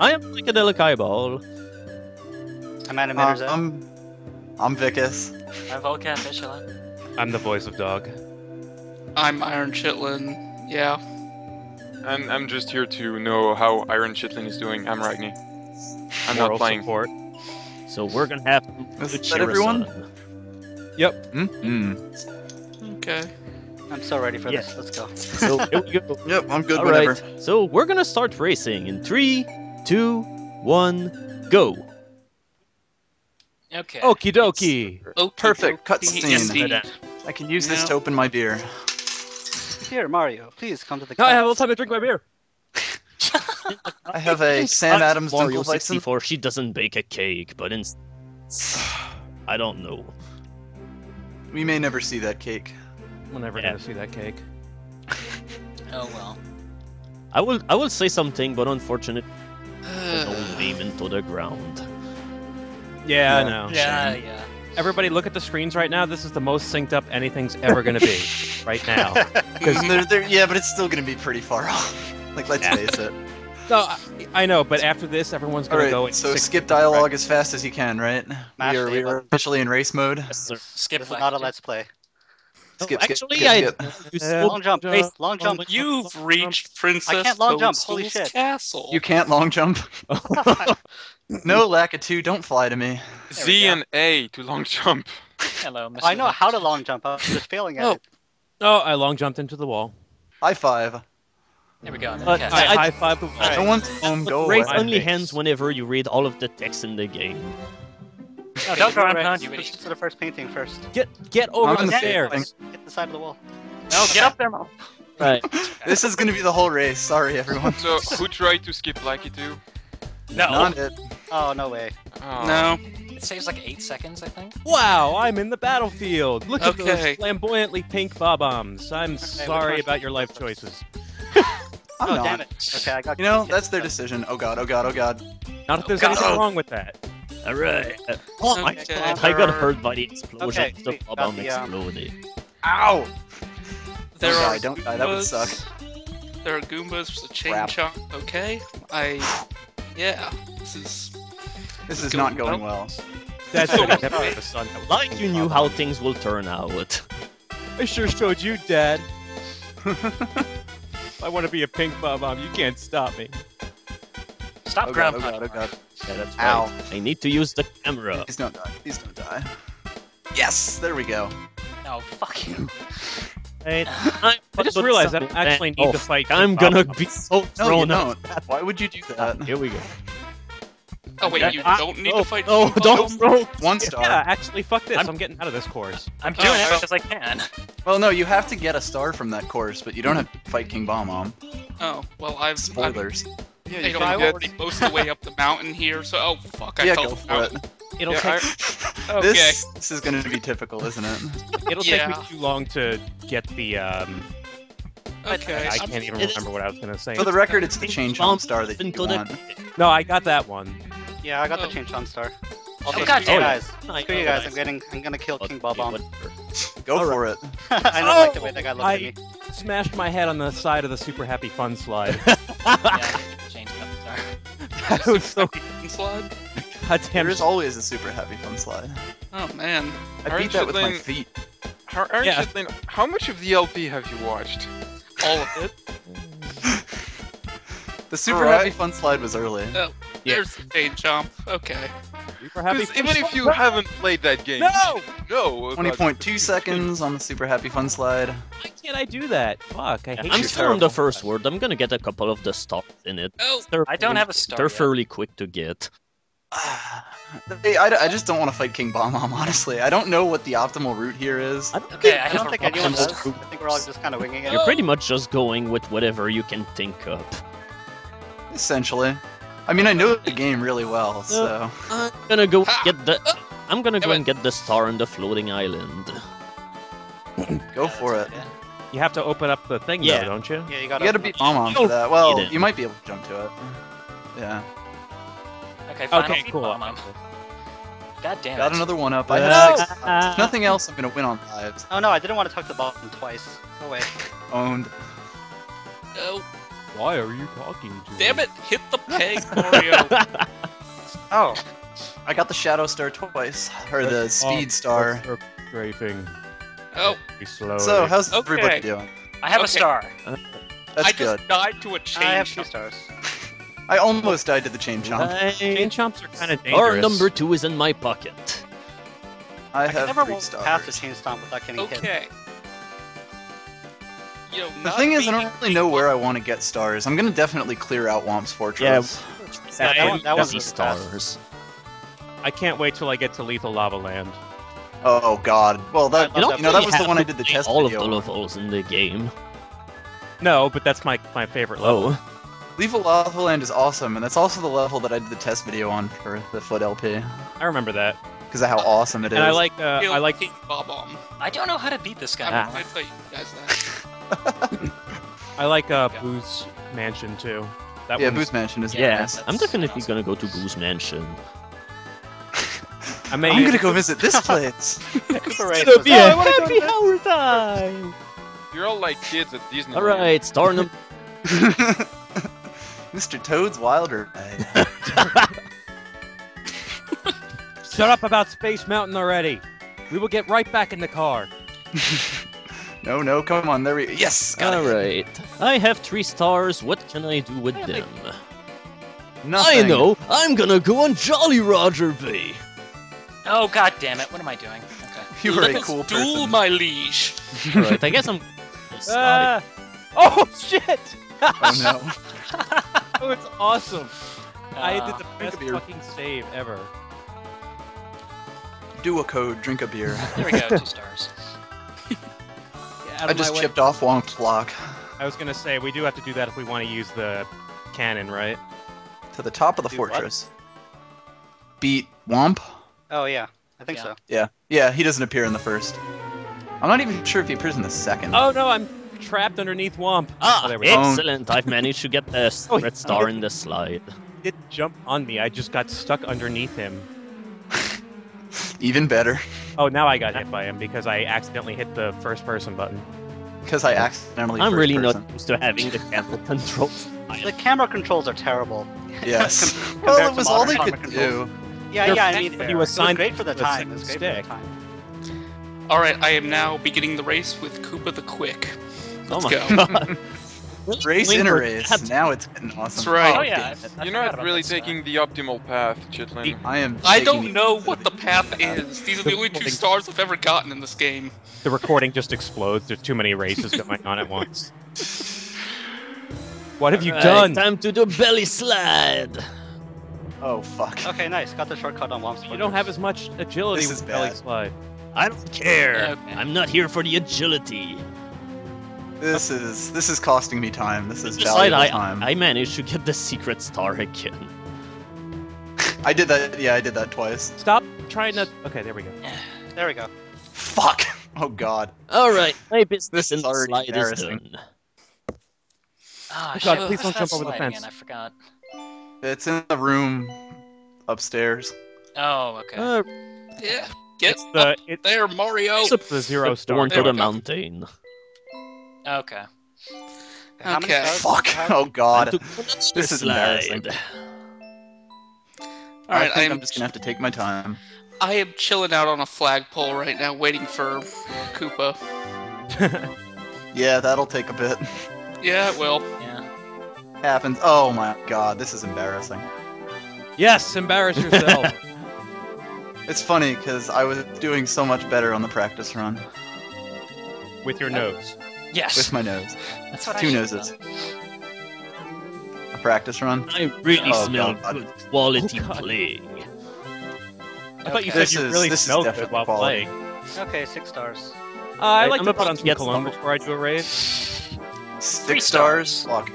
I am psychedelic eyeball. I'm animator Uh, Zed. I'm, I'm Vicas. I'm Volcat Michelin. I'm the voice of dog. I'm Iron Chitlin. Yeah. I'm, I'm just here to know how Iron Chitlin is doing. I'm Ragny. I'm Moral not playing. support. So we're gonna have Is to that cheer everyone? us on. Mm-hmm. Okay. I'm so ready for Yeah. this. Let's go. So here we go. Yep, I'm good All whenever. right. So we're gonna start racing in three, two, one, go. Okay. Okie dokie. Oh, Perfect cutscene. I can use this to open my beer. Here, Mario, please come to the. No, I have a cast. time to drink my beer. I have a Sam Adams Mario Dunkelweizen. 64. She doesn't bake a cake, but in I don't know. We may never see that cake. We're never Yeah. gonna see that cake. Oh well. I will I will say something, but unfortunately, Don't beam into the ground. Yeah, I know. Yeah, yeah. Everybody, look at the screens right now. This is the most synced up anything's ever gonna be right now. Because they're, they're, yeah, but it's still gonna be pretty far off. Like, let's Yeah. face it. No, I, I know, but after this, everyone's All gonna go. at so skip dialogue as fast as you can, right? Mash we are, we are officially in race mode. Yes. Skip This is not a let's play. Skip, skip, Actually, skip, I skip. you Yeah. Long jump, jump, long jump. You've reached Princess I can't long jump, holy shit. castle. You can't long jump. no, Lakitu, don't fly to me. Z and A to long jump. Hello, Mr. I know how to long jump. I'm just failing at Oh. it. Oh, I long jumped into the wall. High five. There we go. Uh, Okay. I- I high five the wall. Alright. No one's home. Go away. Race my only hands whenever you read all of the text in the game. No, don't go around Right, behind you, switch idiot. to the first painting first. Get get over the the stairs. same Hit the side of the wall. No, get up there, Mo. Right. This is gonna be the whole race. Sorry, everyone. So who tried to skip like you too? No. Not it. Oh no way. Oh. No. It saves like eight seconds, I think. Wow, I'm in the battlefield. Look at Okay. those flamboyantly pink bob-ombs. I'm which sorry about your life choices. I'm oh not. damn it. Okay, I got. You know, that's their decision. Oh god, oh god, oh god. Not if there's oh, God. anything wrong with that. All right. Oh my Okay. god! I got hurt by the explosion. Okay, the wait, bomb the, um, exploded. Ow! There Don't are die, don't die, that would suck. There are Goombas with a chain Crap. chomp. Okay. I. Yeah. This is. This is Going not going well. That's Oh, what I never had a son. that was Like you knew how things will turn out. I sure showed you, Dad. I want to be a pink bob-omb. You can't stop me. Stop Oh ground god, oh god, oh god. Yeah, that's Ow. right. I need to use the camera. Please don't die. Please don't die. Yes! There we go. No, fuck you. Right. I just realized I don't actually need to fight. I'm gonna bob-ombs. be so No, thrown up. don't. Why would you do that? Here we go. Oh wait, Yeah. you Ah, don't need oh, to fight. Oh, King don't Bum? throw. One star. Yeah, actually, fuck this. I'm, I'm- getting out of this course. I'm Oh, doing it well. because I can. Well, no, you have to get a star from that course, but you don't have to fight King Bomb Oh well, I've. I'm, Spoilers. Yeah, I you know, can I'm get. already most of the way up the mountain here, so oh fuck, I yeah, fell go for it. It'll Yeah, take Okay. This, this is going to be typical, isn't it? it'll take me too long to get the um. Okay. I I'm- can't even it is- remember what I was gonna say. For the record, it's the chain Bomb star that you into the- want. No, I got that one. Yeah, I got the Oh. chain chomp star. Oh, Also, God screw you damn guys. I Screw you guys. what I'm getting. I'm gonna kill. King Bob Bomb. Go All for it. I don't like the way that guy looked I- at me. Smashed my head on the side of the super happy fun slide. yeah, change that. Sorry. That was so Fun slide. goddamn. There is always a super happy fun slide. Oh man. I Aren't beat that with my feet. How, Iron Yeah. Chitlin, how much of the LP have you watched? All of it. The super Alright. happy fun slide was early. Oh, Yeah. there's the chain chomp. Okay. Super happy. Because even if you slide. haven't played that game, No! no. about Twenty point the two few- seconds on the super happy fun slide. Why can't I do that? Fuck! I hate I'm you're still on the first word. I'm gonna get a couple of the stars in it. Oh, They're I don't fairly- have a star. They're yet. fairly quick to get. Hey, I, I just don't want to fight King Bomb Bomb, honestly. I don't know what the optimal route here is. I don't Okay, think I I don't think a anyone does. I think we're all just kind of winging it. You're pretty much just going with whatever you can think up. Essentially. I mean, I know the game really well, uh, so. I'm gonna go Ha! get the. I'm gonna go and get the star on the floating island. Go for it. Yeah. You have to open up the thing, Yeah. though, don't you? Yeah, you gotta. You gotta beat Bomb Bomb Oh, for that. Well, you might be able to jump to it. Yeah. Okay, fine. Okay, I'll cool. Bomb Bomb. God damn Got it. another one up. I No! have six. lives. Nothing else, I'm gonna win on lives. Oh no, I didn't want to talk to Bomb twice. Go away. Owned. Oh, Why are you talking to me? Damn it! Hit the peg, Mario. Oh, I got the Shadow Star twice, or the Speed Star. Strafing. oh, Slowly. So, how's Okay. everybody doing? I have a star. That's I good. just died to a chain. I have two stars. I almost died to the chain chomp. Chain Right. chomps are kind of Star dangerous. number two is in my pocket. I I can have never three walk stars. past the chain chomp without getting hit. Okay. Yo, The thing is, I don't really know where I want to get stars. I'm gonna definitely clear out Whomp's Fortress. Yeah. Yeah, that one- that one's Easy really stars. I can't wait till I get to Lethal Lava Land. Oh god. Well, that I you know, that that was the one I did the play test all video. of the levels in the game. No, but that's my my favorite level. Oh, Lethal Lava Land is awesome, and that's also the level that I did the test video on for the Foot LP I remember that. because of how awesome it is. And I like uh, I like King Bob Bomb. I don't know how to beat this guy. Ah. gonna tell you guys that. I like uh, Yeah. Boo's Mansion too. That yeah, one's- Boo's Mansion is yeah. nice. I'm definitely awesome. gonna go to Boo's Mansion. I may I'm gonna go visit this place. Cooper Race It'll be a happy hour time. You're all like kids at Disney. All right, star number. Mr. Toad's Wilder Shut up about Space Mountain already. We will get right back in the car. No, no, come on, there we Yes! Got All it. right, I have three stars. What can I do with them? Nothing. I know. I'm gonna go on Jolly Roger Bay. Oh god damn it! What am I doing? Okay. You were a Let's cool duel, person. my liege. All right, I guess I'm. Ah! oh shit! Oh no. Oh, it's awesome. I Uh, did the drink best beer. fucking save ever. Do a code, drink a beer. There we go. Two stars. Get out I just my way. chipped off Wonk's block. I was gonna say we do have to do that if we want to use the cannon, right? To the top of the Do what? fortress. Beat Whomp? Oh yeah, I think Yeah. so. Yeah. Yeah, he doesn't appear in the first. I'm not even sure if he appears in the second. Oh no, I'm trapped underneath Whomp. Ah, Oh, there we excellent! I've managed to get the Oh, red star in the slide. He didn't jump on me. I just got stuck underneath him. Even better. Oh, now I got hit by him because I accidentally hit the first person button. Because I accidentally I'm first really person. not used to having the camera controls. The camera controls are terrible. Yes. Com- well, it was all they could camera do. Yeah, They're yeah. I fair. mean, But it was was signed great for the time. It was great stick. for the time. All right, I am now beginning the race with Koopa the Quick. Oh Let's my go. god. Race Wing in a race. that. Now it's getting awesome. That's right. Oh yeah. I- I You're not about really that taking the optimal path, Chitlin. I am. I don't the- know what the path is. These are the only two stars I've ever gotten in this game. The recording just explodes. There's too many races going on at once. What have you Right, done? Time to the belly slide. Oh fuck. Okay, nice. Got the shortcut on Whomp's You don't have as much agility This with is belly bad. slide. I don't care. Okay. I'm not here for the agility. This is this is costing me time. This is Besides, valuable I, time. I managed to get the secret star again. I did that. Yeah, I did that twice. Stop trying to. Okay, there we go. There we go. Fuck. Oh god. All right, my business This in is the already slide is done. Ah, Oh, shit. God, please don't jump over the fence. Again? I forgot. It's in the room upstairs. Oh, okay. Uh, Yeah, get It's the up it's there, Mario. it's the zero star. Born to we the go. mountain. Okay. How many Okay. stars Fuck. do? Oh god. Time to another This is embarrassing. All right, I think I'm I'm just gonna have to take my time. I am chilling out on a flagpole right now, waiting for Koopa. Yeah, that'll take a bit. Yeah, it will. Yeah. Happens. Oh my god, this is embarrassing. Yes, embarrass yourself. It's funny because I was doing so much better on the practice run with your nose. Yes. with my nose. That's what Two should've noses. A practice run. I really Oh, smell God. good quality Oh, God. playing. I thought you Okay. said you is- really smelled good while quality. playing. Okay, six stars. Uh, I Right, like I'm to put on some get Columbus before I do a raid. Six stars. stars. Lock.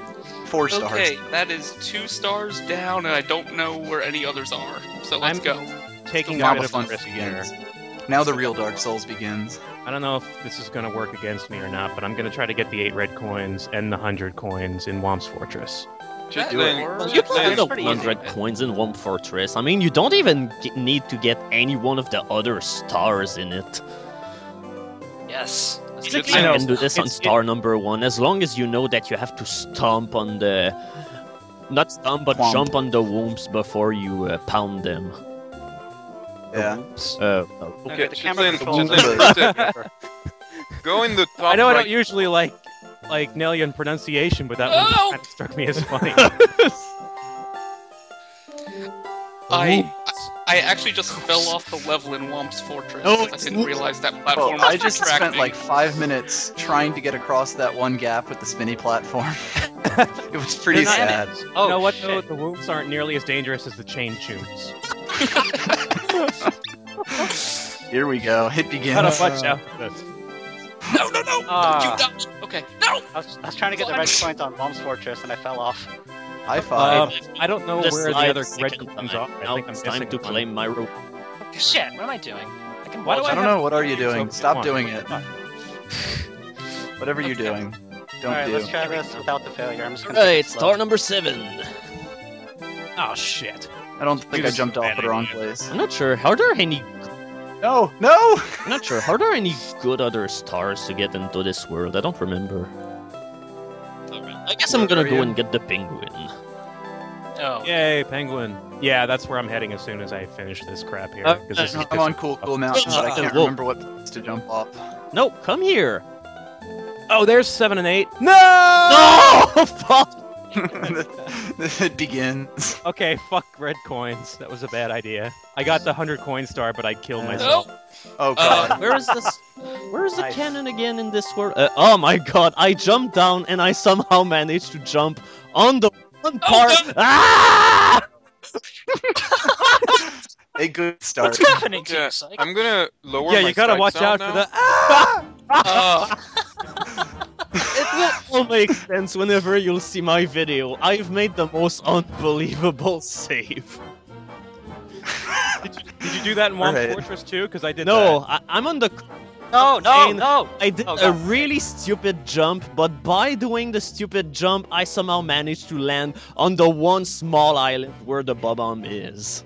Four stars. Okay, that is two stars down, and I don't know where any others are. So let's I'm- go. Taking Now a bit of fun a risk here. begins. Now the real Dark Souls begins. I don't know if this is going to work against me or not, but I'm going to try to get the 8 red coins and the 100 coins in Whomp's Fortress. That Chitlin, works. You Chitlin, can It's get pretty 100 easy. coins in one fortress. I mean, you don't even get, need to get any one of the other stars in it. Yes. That's Technically, good you can do this on It's- star number one as long as you know that you have to stomp on the. Not stomp, but Whomp. jump on the Whomps before you uh, pound them. Yeah. Uh, Okay, the camera Chitlin, Chitlin, go in the top I know I don't usually like like Nelian pronunciation, but that one Oh! kind of struck me as funny. I I actually just fell off the level in Whomp's Fortress. Oh, 'cause I didn't realize that platform Well, was I just spent retracting. like five minutes trying to get across that one gap with the spinny platform. it was pretty not- sad. Oh, you know what though? The Whomps aren't nearly as dangerous as the chain tunes. Here we go. It begins. Gotta watch out for this. No, no, no! Ah. you dodged. Okay, no! I was, I was trying to get the red coins on Whomp's Fortress and I fell off. High five. Um, I don't know where the other red second coins time. are. I Now think I'm it's time to one. claim my rope. Shit, what am I doing? I can Why do I I don't know. What are you doing? use Stop doing it. Whatever you're Okay. doing, don't Alright, do. let's try this without the failure. I'm just gonna Alright, take it slow. star number seven. Oh shit! I don't think I jumped off bad the wrong place. I'm not sure. Are there any? No, no. I'm not sure. Are there any good other stars to get into this world? I don't remember. I guess I'm gonna go and get the penguin. Oh, Yay, penguin! Yeah, that's where I'm heading as soon as I finish this crap here. Uh, 'cause this is I'm on Cool Cool Mountain, but I can't whoa. remember what place to jump off. No, come here. Oh, there's seven and eight. No! No! Fuck! it begins. Okay, fuck red coins. That was a bad idea. I got the hundred coin star, but I killed myself. No! Oh Uh, god. Where is this? Where is the Nice. cannon again in this world? Uh, oh my god! I jumped down and I somehow managed to jump on the one Oh, part. God. ah! A good start. what's happening to Yeah, you, I'm gonna lower yeah, my you gotta watch out sound for now. the. Ah! Uh, It will all make sense whenever you'll see my video. I've made the most unbelievable save. Did you do that in One Alright. Fortress too? Because I did. No, I, I'm on the. No, no, no! I did Oh, a really stupid jump, but by doing the stupid jump, I somehow managed to land on the one small island where the bomb is.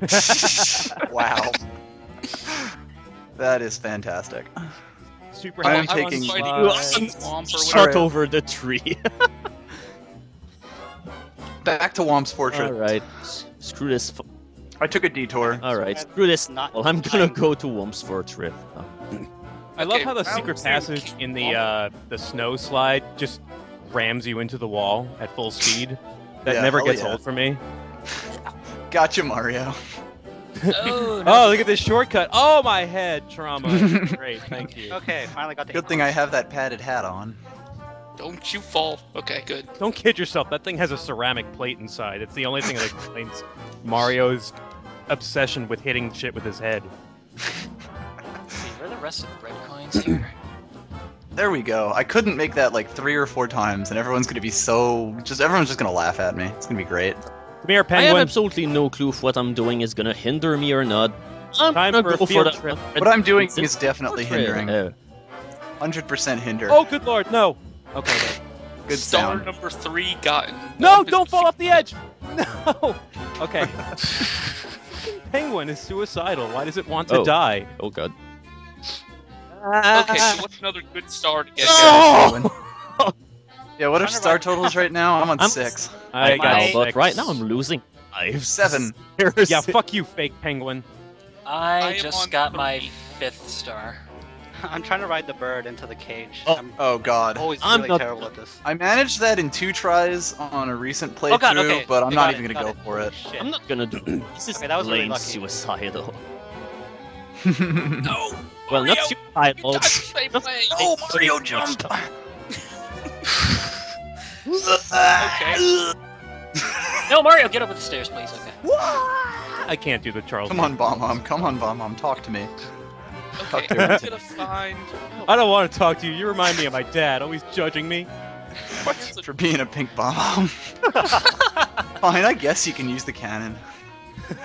wow. That is fantastic. That. Super. I am happy. I was taking- fighting Whomp or over the tree. Back to Whomp's Fortress. Alright. Screw this. I took a detour. Alright, screw this. Not Well, I'm gonna go to Whomp's fortress. a. I love Okay, how the secret passage in the uh, the snow slide just rams you into the wall at full speed. That Yeah, never gets yeah. old for me. Gotcha, Mario. Oh, no. Oh, look at this shortcut. Oh, my head trauma. Great, thank you. Okay, finally got the Good thing I have that padded hat on. Don't you fall. Okay, good. Don't kid yourself. That thing has a ceramic plate inside. It's the only thing that explains Mario's obsession with hitting shit with his head. See, where are the rest of the red coins here? There we go. I couldn't make that like three or four times, and everyone's gonna be so just everyone's just gonna laugh at me. It's gonna be great. Come here, I have absolutely no clue if what I'm doing is gonna hinder me or not. I'm Time gonna for a go field for trip. the. What I'm doing is definitely hindering. Uh, Hundred percent hinder. Oh, good lord, no. Okay. good. good Star sound. number three gotten. No, Womp don't fall off the edge. No. Okay. penguin is suicidal. Why does it want to Oh. die? oh god. Okay, so what's another good star to get? Oh! Yeah, what if Trying to star write- totals right now? I'm on I'm- six. I I got know, but six. right now I'm losing five. Seven. Yeah, fuck you, fake penguin. I I just on got my fifth star. I'm trying to ride the bird into the cage. Oh. I'm Oh god. always I'm really not- terrible at this. I managed that in two tries on a recent playthrough, Oh god, okay. but I'm not got even gonna go got for it. Shit. I'm not gonna do it. This is Okay, that was really plain lucky. suicidal. No! Well, not Mario, suicidal. you died the same way! oh, Mario jumped! Okay. No, Mario, get up the stairs, please. Okay. I can't do the Charles. Come on, Bomb Mom. Come on, Bomb Mom. Talk to me. Okay, to I'm it. gonna find. I don't want to talk to you. You remind me of my dad, always judging me. What's the For being a pink Bomb Mom. Fine, I guess you can use the cannon.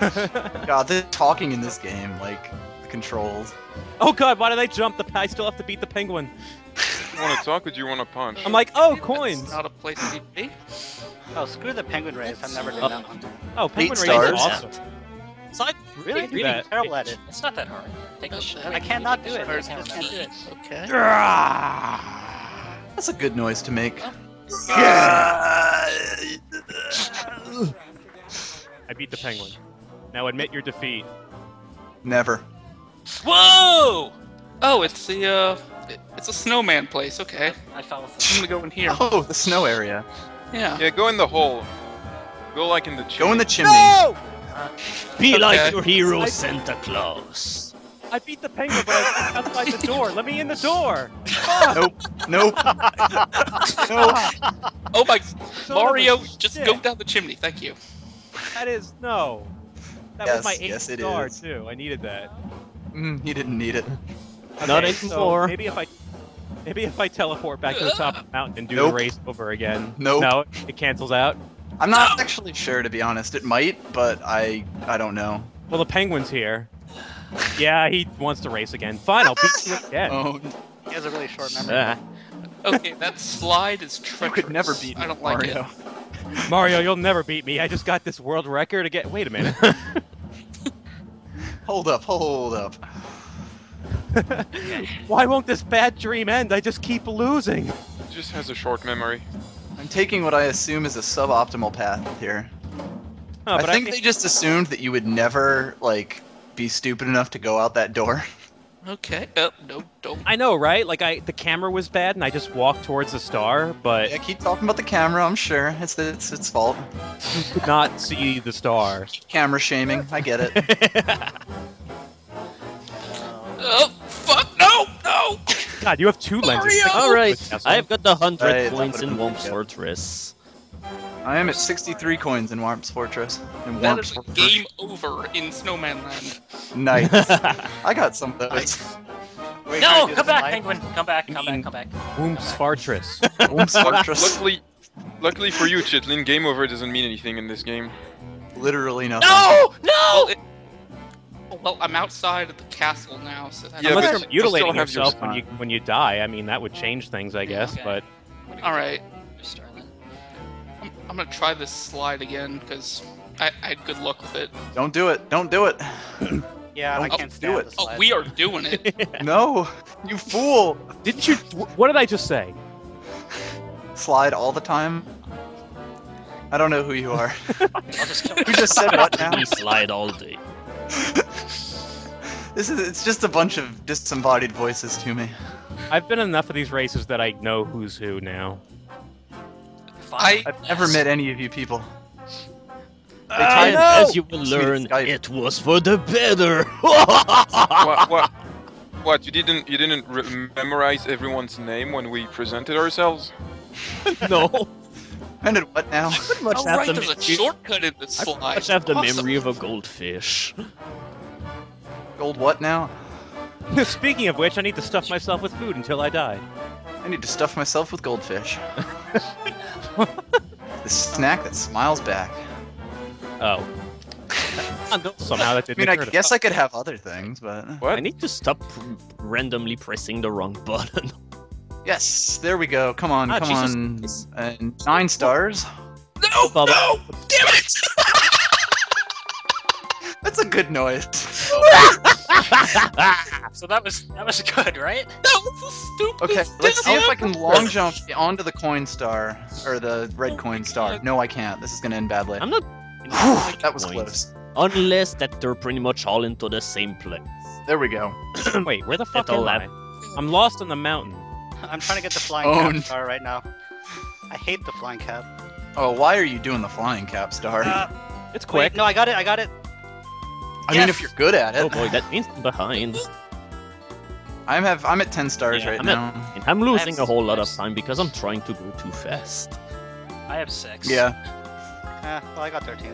God, the talking in this game, like, the controls. oh god, why did I jump? The I still have to beat the penguin. You want to talk or do you want to punch? I'm like, oh, That's coins. not a place to be. Oh, screw the penguin race. I'm never doing Oh. that one. Oh, penguin race is awesome. Side really? do Really that. terrible at it. It's not that hard. Take a Not I cannot do it. I Stars can't can't do it. Okay. That's a good noise to make. I beat the penguin. Now admit your defeat. Never. Whoa! Oh, it's the uh, it- it's a snowman place. Okay, I fell with I'm gonna go in here. Oh, the snow area. Yeah. Yeah, go in the hole. Go like in the Go in the chimney. chimney. Be Okay. like your hero, I- Santa Claus. I beat the penguin, but I was outside the door. Let me in the door. Nope. Nope. nope. Oh my, Son Mario, just shit. go down the chimney. Thank you. That is no. That Yes, was my eighth yes, it star is. too. I needed that. Mm, you didn't need it. Not Okay, so anymore. maybe if I, maybe if I teleport back to the top of the mountain and do Nope. the race over again. Nope. No, it cancels out. I'm not actually sure, to be honest. It might, but I I don't know. Well, the penguin's here. Yeah, he wants to race again. Fine, I'll beat you again. Oh, He has a really short memory. Ah, Okay, that slide is you treacherous. could never beat me, I don't like Mario. it. Mario, you'll never beat me. I just got this world record again. Wait a minute. Hold up, hold up. Why won't this bad dream end? I just keep losing. It just has a short memory. I'm taking what I assume is a suboptimal path here. Oh, I but think they just assumed that you would never like be stupid enough to go out that door. Okay. Oh no, don't. I know, right? Like I, the camera was bad, and I just walked towards the star, but Yeah, keep talking about the camera. I'm sure it's it's its fault. could not see the star. Camera shaming. I get it. Oh fuck! No, no. God, you have two lenses. All right, I've got the hundred Right, that points in would've Whomp's. Fortress. I am at 63 coins in Whomp's Fortress. In That Warp's is a Fortress. game over in Snowman Land. Nice. I got some of those. Wait, No, come back, slide? penguin. Come back, come back, come back. Womb's Fortress. Warp's Fortress. Luckily, luckily for you, Chitlin, game over doesn't mean anything in this game. Literally nothing. No, no. Well, it, well, I'm outside of the castle now, so that's Yeah, Unless but you're mutilating still your yourself when you when you die. I mean, that would change things, I guess. Okay. But all right. I'm, I'm gonna try this slide again because I, I had good luck with it. Don't do it. Don't do it. Yeah, I Don't can't do it. Oh, we are doing it. No, you fool. didn't you? What did I just say? Slide all the time. I don't know who you are. I'll just kill Who just said what now? we slide all day. This is it's just a bunch of disembodied voices to me. I've been in enough of these races that I know who's who now. I- I've never met any of you people. They And as you will learn, it was for the better. what, what? What? You didn't? You didn't re- memorize everyone's name when we presented ourselves? no, And at what now? pretty much Oh have right, the there's a shortcut in this I slide. pretty much have the Awesome. memory of a goldfish. Gold what now? Speaking of which, I need to stuff myself with food until I die. I need to stuff myself with goldfish. the snack that smiles back. Oh. Somehow that I didn't mean, I guess I could have other things, but What? I need to stop randomly pressing the wrong button. Yes, there we go. Come on, Ah, come Jesus on. Christ. And nine stars. No, Bubba. no, damn it! That's a good noise. So that was that was good, right? That was the stupidest. Okay, let's see if I damn- can long jump onto the coin star or the red coin star. No, I can't. This is gonna end badly. I'm not. Whew, that was Points. close. Unless that they're pretty much all into the same place. There we go. Wait, where the fuck It'll am I? I'm lost in the mountain. I'm trying to get the flying Owned. cap star right now. I hate the flying cap. Oh, why are you doing the flying cap star? Uh, It's wait, quick. no, I got it. I got it. I mean, if you're good at it. Oh boy, that means I'm behind. I'm have I'm at ten stars Yeah, right I'm now. And I'm losing a whole lot of time because I'm trying to go too fast. I have six. Yeah. Eh, well, I got 13.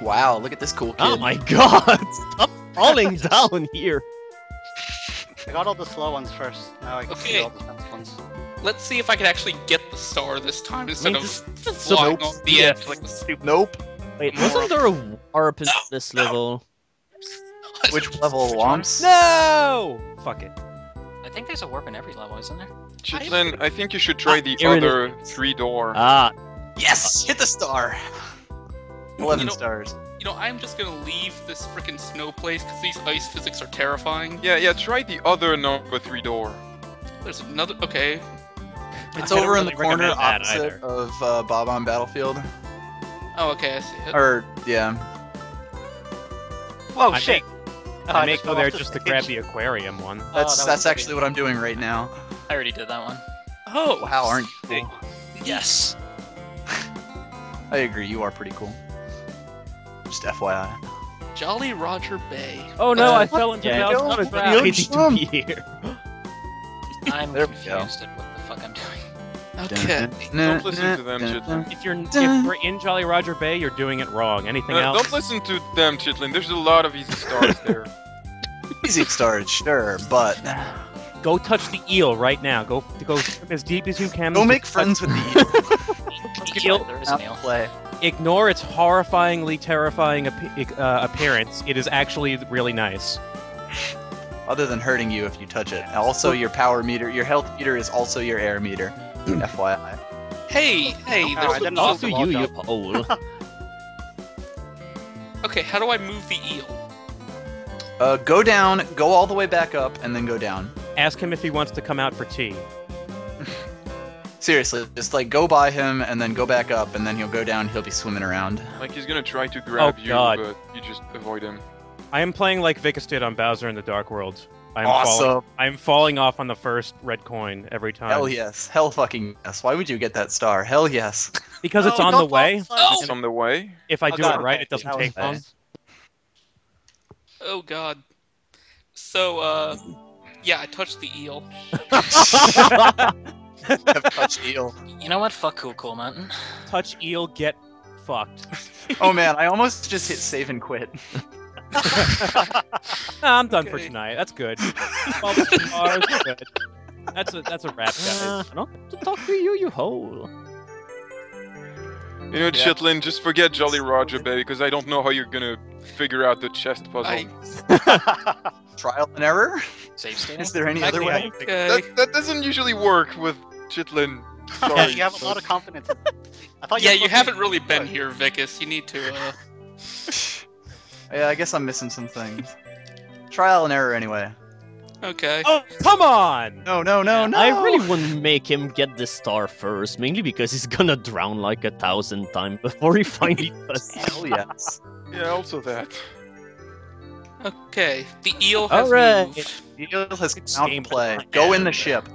Wow, look at this cool kid. Oh my god! Stop falling down here! I got all the slow ones first. Now I can see Okay. all the fast ones. Let's see if I can actually get the star this time instead mean, of this- flying Nope. on the Yeah. edge like the stupid. Nope. Wait, wasn't there a warp in this level? Which level, Womps? No! Fuck it. I think there's a warp in every level, isn't there? Chitlin, I think you should try the other three door. Ah, Yes! Hit the star! Eleven You know- stars. You You know, I'm just gonna leave this freaking snow place because these ice physics are terrifying. Yeah, yeah. Try the other number three door. There's another. Okay. It's I over in really the corner opposite of uh, Bob-omb Battlefield. Oh, okay, I see it. Or yeah, Whoa, I shit! may- Oh, I may just go there the just to grab the aquarium one. that's Oh, that that's actually what I'm doing right now. I already did that one. Oh, Wow, aren't you? cool? Yes. I agree. You are pretty cool. Just FYI. Jolly Roger Bay. Oh no, Uh, I fell into Yeah, Val's it's not a trap. good idea to jump. be here. I'm There we go. confused at what the fuck I'm doing. Okay. Don't listen to them, Chitlin. If you're if we're in Jolly Roger Bay, you're doing it wrong. Anything Uh, else? don't listen to them, Chitlin. There's a lot of easy stars there. Easy stars, sure, but Go touch the eel right now. Go go swim as deep as you can. go make friends with the Let's get Eel- There is an eel. eel. play. Ignore its horrifyingly terrifying appe- uh, appearance. It is actually really nice. Other than hurting you if you touch it. Also, your power meter, your health meter is also your air meter. FYI. Hey, hey, Oh, there's didn't an know eel. it was to a you, wall you jump. hole. Okay, how do I move the eel? Uh, go down, go all the way back up, and then go down. Ask him if he wants to come out for tea. Seriously, just like go by him and then go back up, and then he'll go down. He'll be swimming around. Like he's gonna try to grab you, God. but you just avoid him. I am playing like Vicas did on Bowser in the Dark World. I'm falling. awesome. I'm falling off on the first red coin every time. Hell yes. Hell fucking yes. Why would you get that star? Hell yes. Because it's Oh, on the way. Oh! side. It's on the way. If I Oh, do God, it right, it doesn't take long. Oh god. So, uh, yeah, I touched the eel. Have touched eel. You know what? Fuck Cool Cool Mountain. Touch eel, get fucked. Oh man, I almost just hit save and quit. Nah, I'm done for tonight. That's good. All the stars, good. That's a that's a wrap, guys. Uh, I don't have to talk to you, you hole. You know, Chitlin, just forget Jolly Roger Bay, because I don't know how you're gonna figure out the chest puzzle. I, Trial and error? Save state. Is there any other way? okay. That, that doesn't usually work with Chitlin. Yeah, Sorry. you have a lot of confidence. I thought You Yeah, you haven't really been here, Vicas. You need to, uh... Yeah, I guess I'm missing some things. Trial and error anyway. Okay. Oh, come on! No, no, no, no. I really wouldn't make him get the star first, mainly because he's gonna drown like a thousand times before he finally does. Hell yes. Yeah, also that. Okay. The eel has Alright. moved. The eel has It's come out to play. Go in the ship.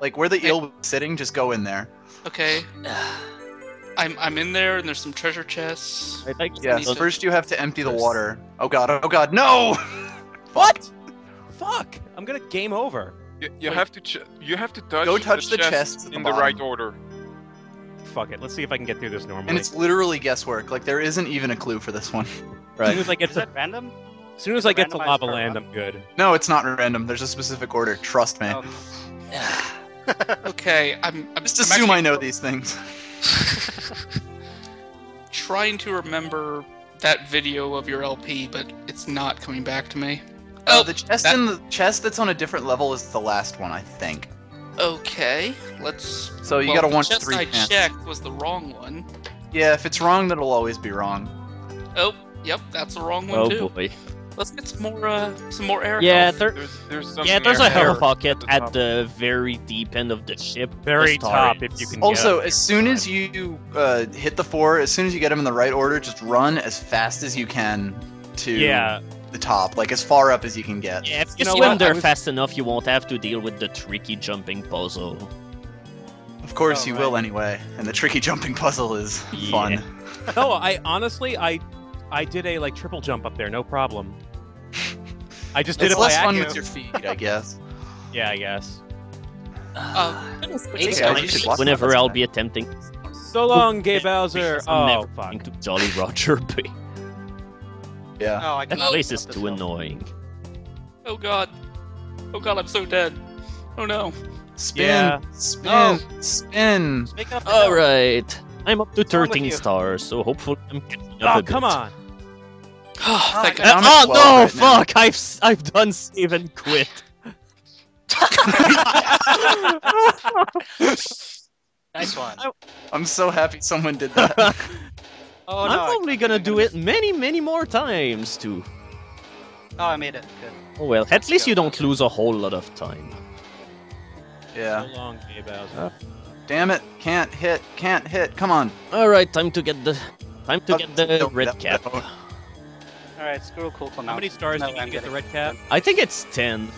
Like where the eel was sitting, just go in there. Okay. I'm I'm in there, and there's some treasure chests. I like Yes. need to- First you have to empty the water. Oh god, oh god, no! What? Fuck! I'm gonna game over. You, you Wait. have to ch- you have to touch, Go touch the chest chest at the in the right order. Fuck it. Let's see if I can get through this normally. And it's literally guesswork. Like there isn't even a clue for this one. right. As soon as I get Is to, random? as soon as I get to Lava Land. I'm good. No, it's not random. There's a specific order. Trust me. Oh. Okay, I'm, I'm Just I'm assume I know these things. trying to remember that video of your LP, but it's not coming back to me. Uh, Oh, the chest that- in the chest that's on a different level is the last one, I think. Okay, let's. So you well, got a the one to chest three I chance. checked was the wrong one. Yeah, if it's wrong, that'll always be wrong. Oh, yep, that's the wrong one Oh too. boy. Let's get some more, uh, some more air. Yeah, there, There's there's something yeah, there's a there. hell pocket at the at the very deep end of the ship. Very The top, if you can Also, get as soon as you uh, hit the four, as soon as you get them in the right order, just run as fast as you can to Yeah, the top, like as far up as you can get. Yeah, if you, You know swim what? there was- fast enough, you won't have to deal with the tricky jumping puzzle. Of course, Oh, you right. will anyway. And the tricky jumping puzzle is Yeah. fun. no, I honestly, I, I did a like triple jump up there, no problem. I just did It's it by less fun accident. with your feet, I guess. Yeah, I guess. Uh, Eight Yeah, stars. you should watch Whenever I'll be attempting So long, Gay Bowser. Oh never fuck. going to Jolly Roger Bay. Yeah. Oh, I That cannot place is too annoying. oh god, oh god, I'm so dead. Oh no. Spin, Yeah. spin, Oh. spin. Just make up the hill. Alright. I'm up to What's wrong with 13 stars, so hopefully I'm catching up Oh a come bit. on. Oh, oh thank I God. Oh, I'm at oh no! right now. fuck! I've s- I've done save and quit. Nice one. I'm so happy someone did that. Oh I'm no! I- probably gonna I'm do it many, many more times too. Oh, I made it. Good. Oh well, at Let's least go, you don't lose a whole lot of time. Yeah. So long, Hey Bowser. Ah. Damn it. Can't hit. Can't hit. Come on. All right, time to get the time to Oh, get the no, red no, cap. no. All right, screw cool now. How many stars No, do you I'm get the red cap? I think it's ten.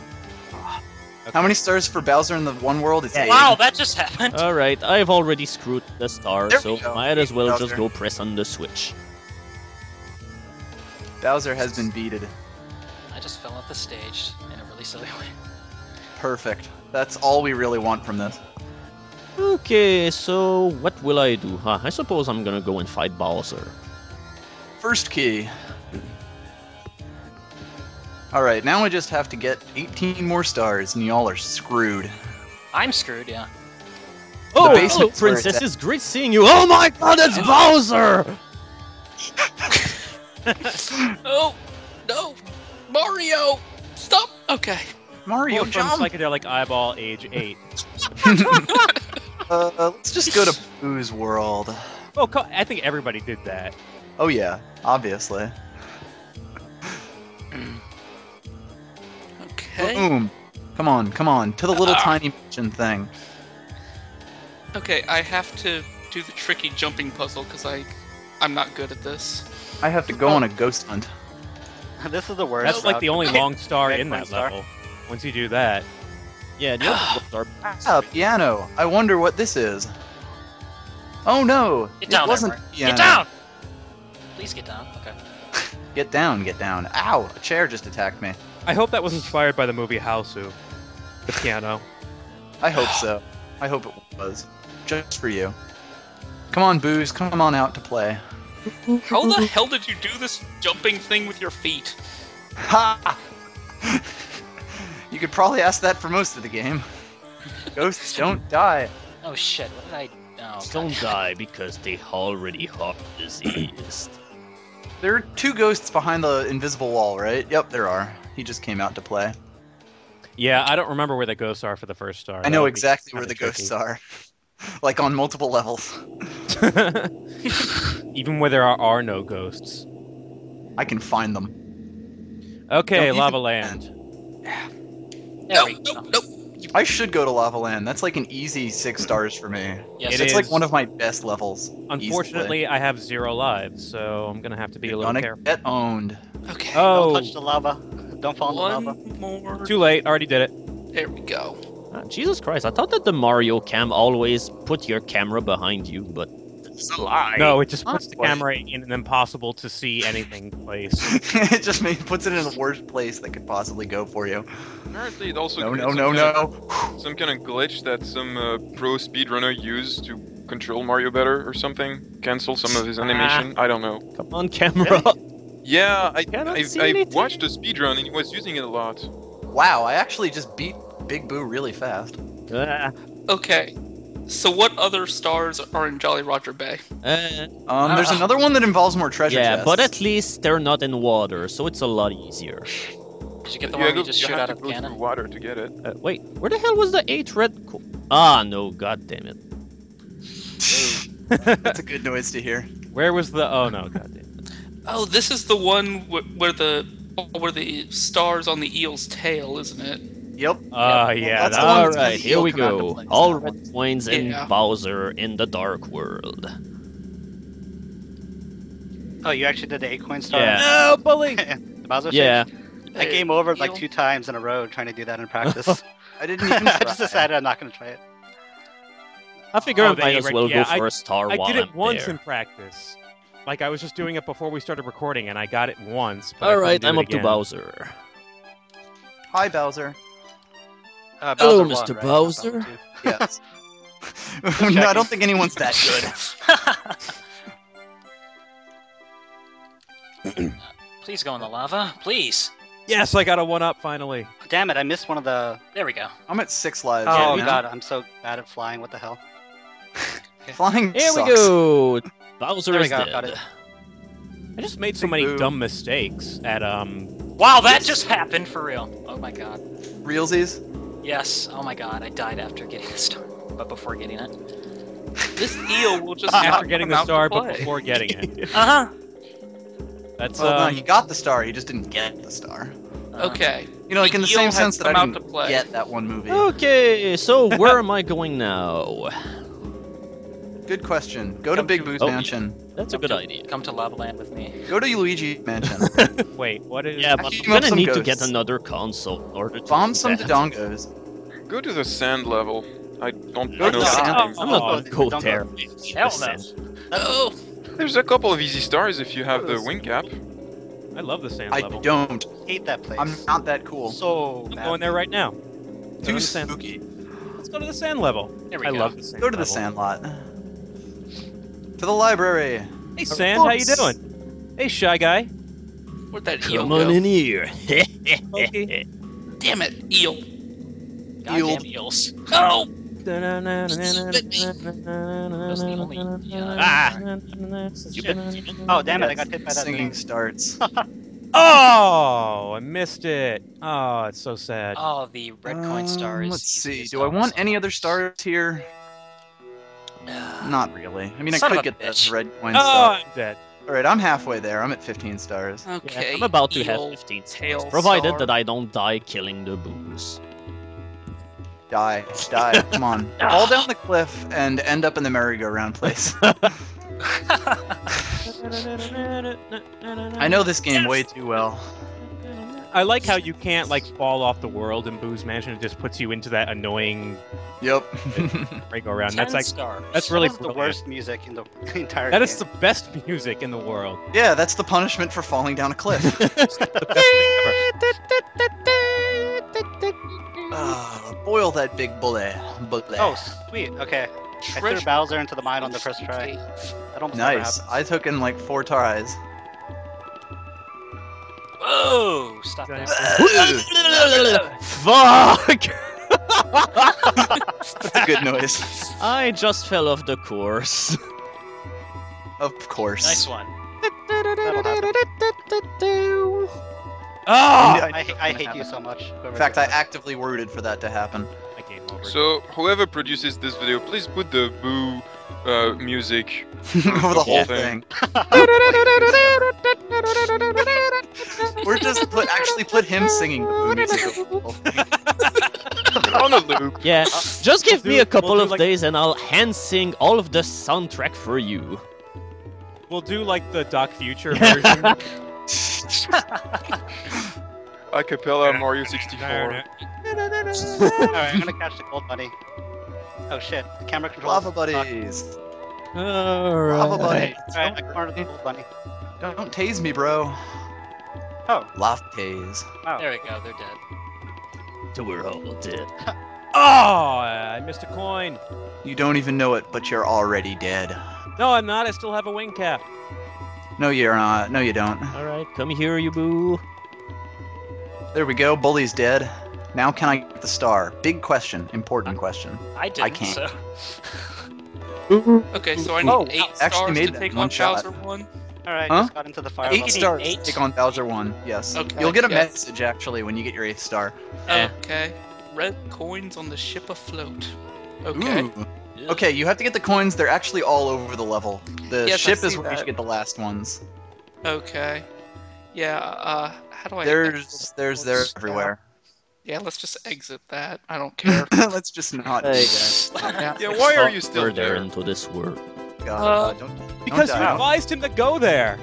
How many stars for Bowser in the one world? It's Yeah. Wow, that just happened. All right, I've already screwed the star, There so go. might as well Bowser. just go press on the switch. Bowser has been beated. I just fell off the stage in a really silly way. Perfect. That's all we really want from this. Okay, so what will I do? Huh, I suppose I'm gonna go and fight Bowser. First key. Alright, now I just have to get 18 more stars, and y'all are screwed. I'm screwed, yeah. Oh, hello, basement's princess! at. It's great seeing you. Oh my God, it's Bowser! Oh no, Mario! Stop. Okay. Mario, Go from jump! psychedelic eyeball age eight. Uh, let's just go to Boo's world. Oh, I think everybody did that. Oh yeah, obviously. Okay. Boom. Come on, come on, to the little Ah. tiny mansion thing. Okay, I have to do the tricky jumping puzzle because I, I'm not good at this. I have to go on a ghost hunt. this is the worst. That's like the only long star in that star. level. Once you do that, Yeah, the other ones are Ah, piano. I wonder what this is. Oh no! Get it down there, wasn't Mark. piano. Get down! Please get down. Okay. Get down, get down. Ow! A chair just attacked me. I hope that was inspired by the movie Hausu, the piano. I hope so. I hope it was. Just for you. Come on, Boos. Come on out to play. How the hell did you do this jumping thing with your feet? Ha! you could probably ask that for most of the game. Ghosts don't die. Oh shit, what did I. Oh, don't God. die because they already are diseased. There are two ghosts behind the invisible wall, right? Yep, there are. He just came out to play. Yeah, I don't remember where the ghosts are for the first star. I know exactly where the ghosts are. like on multiple levels. Even where there are, are no ghosts. I can find them. Okay, Don't Lava even- Land. There no, we no, no. I should go to Lava Land. That's like an easy six hmm. stars for me. Yes, It it's like one of my best levels. Unfortunately, I have zero lives, so I'm gonna have to be You're a little gonna careful. get owned. Okay. Oh, Don't touch the lava. Don't fall in the lava. More. too late. Already did it. There we go. Ah, Jesus Christ, I thought that the Mario cam always put your camera behind you, but it's a lie. No, it just puts the Honestly. camera in an impossible to see anything place. it just made, puts it in the worst place that could possibly go for you. Apparently, it also No, no, some no, kind no. of- some kind of glitch that some uh, pro speedrunner used to control Mario better or something. Cancel some of his animation. I don't know. Come on, camera. Yeah, I Cannot I, I watched a speedrun and he was using it a lot. Wow, I actually just beat Big Boo really fast. Ah, Okay. So what other stars are in Jolly Roger Bay? uh, Um, there's Ah. another one that involves more treasure yeah, chests. but at least they're not in water, so it's a lot easier. Did you get the you one go- you just you shoot out of the cannon? water to get it. Uh, wait, where the hell was the eight red? Co- ah, no, god damn it. That's a good noise to hear. Where was the? Oh no, goddamn. Oh, this is the one wh- where the where the stars on the eel's tail, isn't it? Yep. Ah, yeah. that's that- the one All that's got right, the here we come out to go. All red coins in Yeah. Bowser in the Dark World. Oh, you actually did the eight coin star? Yeah. No, bully. the Bowser Yeah. stage? I game over like two times in a row trying to do that in practice. I didn't even I just decided I'm not going to try it. I figure Oh, I might as well yeah, go for a star I while did it I'm once there. in practice. Like I was just doing it before we started recording, and I got it once. But I All couldn't right, do I'm it up to. Bowser. Hi, Bowser. Uh, Hello, Bowser won, Mr. right? Bowser. Bowser Yes. no, I don't think anyone's that good. Please go in the lava. Please. Yes, I got a one up finally. Damn it, I missed one of the. There we go. I'm at six lives. Oh right now. god, I'm so bad at flying. What the hell? Flying Here sucks. we go. Bowser There we is go, dead. got it. I just made so Big many boo. dumb mistakes at um. Wow, that just happened for real. Oh my god. Realsies. Yes. Oh my god, I died after getting the star, but before getting it. This eel will just After getting the star, but before getting it. Uh huh. That's Well, no, um, he got the star. He just didn't get the star. Okay. You know, like in the same sense that I come out didn't to play. get that one movie. Okay, so where am I going now? Good question. Go to Big Boo's Oh. mansion. That's a good idea. Come to Lava Land with me. Go to Luigi mansion. wait, what is? Yeah, but Team I'm gonna some need to get another console in order to Bomb some that. dodongos. Go to the sand level. I don't Go to know. the sand. anything. I'm not gonna go don't there. Hell no. Oh, There's a couple of easy stars if you have the wing cap. I love the sand I level. I don't. hate that place. I'm not that cool. so I'm bad. going there right now. Too to the sand- spooky. Let's go to the sand level. There we I go. love the sand Go to the sand sandlot. To the library. Hey, Sand, how you doing? Hey, shy guy. where'd that eel Come go? on in here. Monkey. Damn it, eel. Goddamn eels. Oh, Ah. Oh damn it! I got hit by that Singing thing. starts. Oh, I missed it. Oh, it's so sad. Oh, the red coin Um, star is. Let's see. Do I want so- any other stars here? Not really. I mean, Son I could get bitch. the red coin oh, ah, star. I'm dead. All right, I'm halfway there. I'm at 15 stars. okay. Yeah, I'm about to have 15 tail stars, provided star. that I don't die killing the Boos. Die, die. Come on. Fall down the cliff and end up in the merry-go-round place. I know this game way too well. I like how you can't like fall off the world in Boo's Mansion. It just puts you into that annoying Yep. merry-go-round. That's like stars. that's really That was the worst music in the entire. That is the best music in the world. yeah, that's the punishment for falling down a cliff. The best thing ever. Ah, boil that big bully. bully. Oh sweet. Okay. I threw Bowser into the mine on the first try. cave. That almost never nice. I took in like four tries. Whoa! Stop that. Fuck! That's a good noise. I just fell off the course. Of course. Nice one. Oh! I- I, I hate you so much. In fact, I actively rooted for that to happen. My game over. So whoever produces this video, please put the boo uh, music. Over the whole thing. thing. Or just put actually put him singing the Boo music. over the whole thing. on a loop. Yeah, just give we'll me a couple we'll of like- days and I'll hand sing all of the soundtrack for you. We'll do like the Doc Future version. A cappella Mario 64. Alright, I'm gonna catch the gold bunny. Oh shit, the camera control. Lava suck. buddies. Alright. Lava buddy. Alright, I cornered the gold bunny. Don't, don't tase me, bro. Oh. Lava tase. Oh. There we go. They're dead. So we're all dead. oh, I missed a coin. You don't even know it, but you're already dead. No, I'm not. I still have a wing cap. No, you're not. No, you don't. Alright, come here, you boo. There we go. Bully's dead. Now can I get the star? Big question. Important question. I didn't. can't. So. Okay, so I need Oh, eight actually stars made to take one on shot. Bowser one. Alright, Huh? just got into the fire Eight level. stars. eight? to Take on Bowser one. Yes. Okay, You'll get a yes. message actually when you get your eighth star. Eh. Okay. Red coins on the ship afloat. Okay. Ooh. Okay, you have to get the coins. They're actually all over the level. The Yes, ship is see where you should get the last ones. Okay. Yeah, uh, how do I... There's, there's, there Let's- everywhere. Yeah, let's just exit that. I don't care. Let's just not do Hey, that. Yeah, why are you still Further there? into this world. God, uh, don't, Because don't you advised him to go there.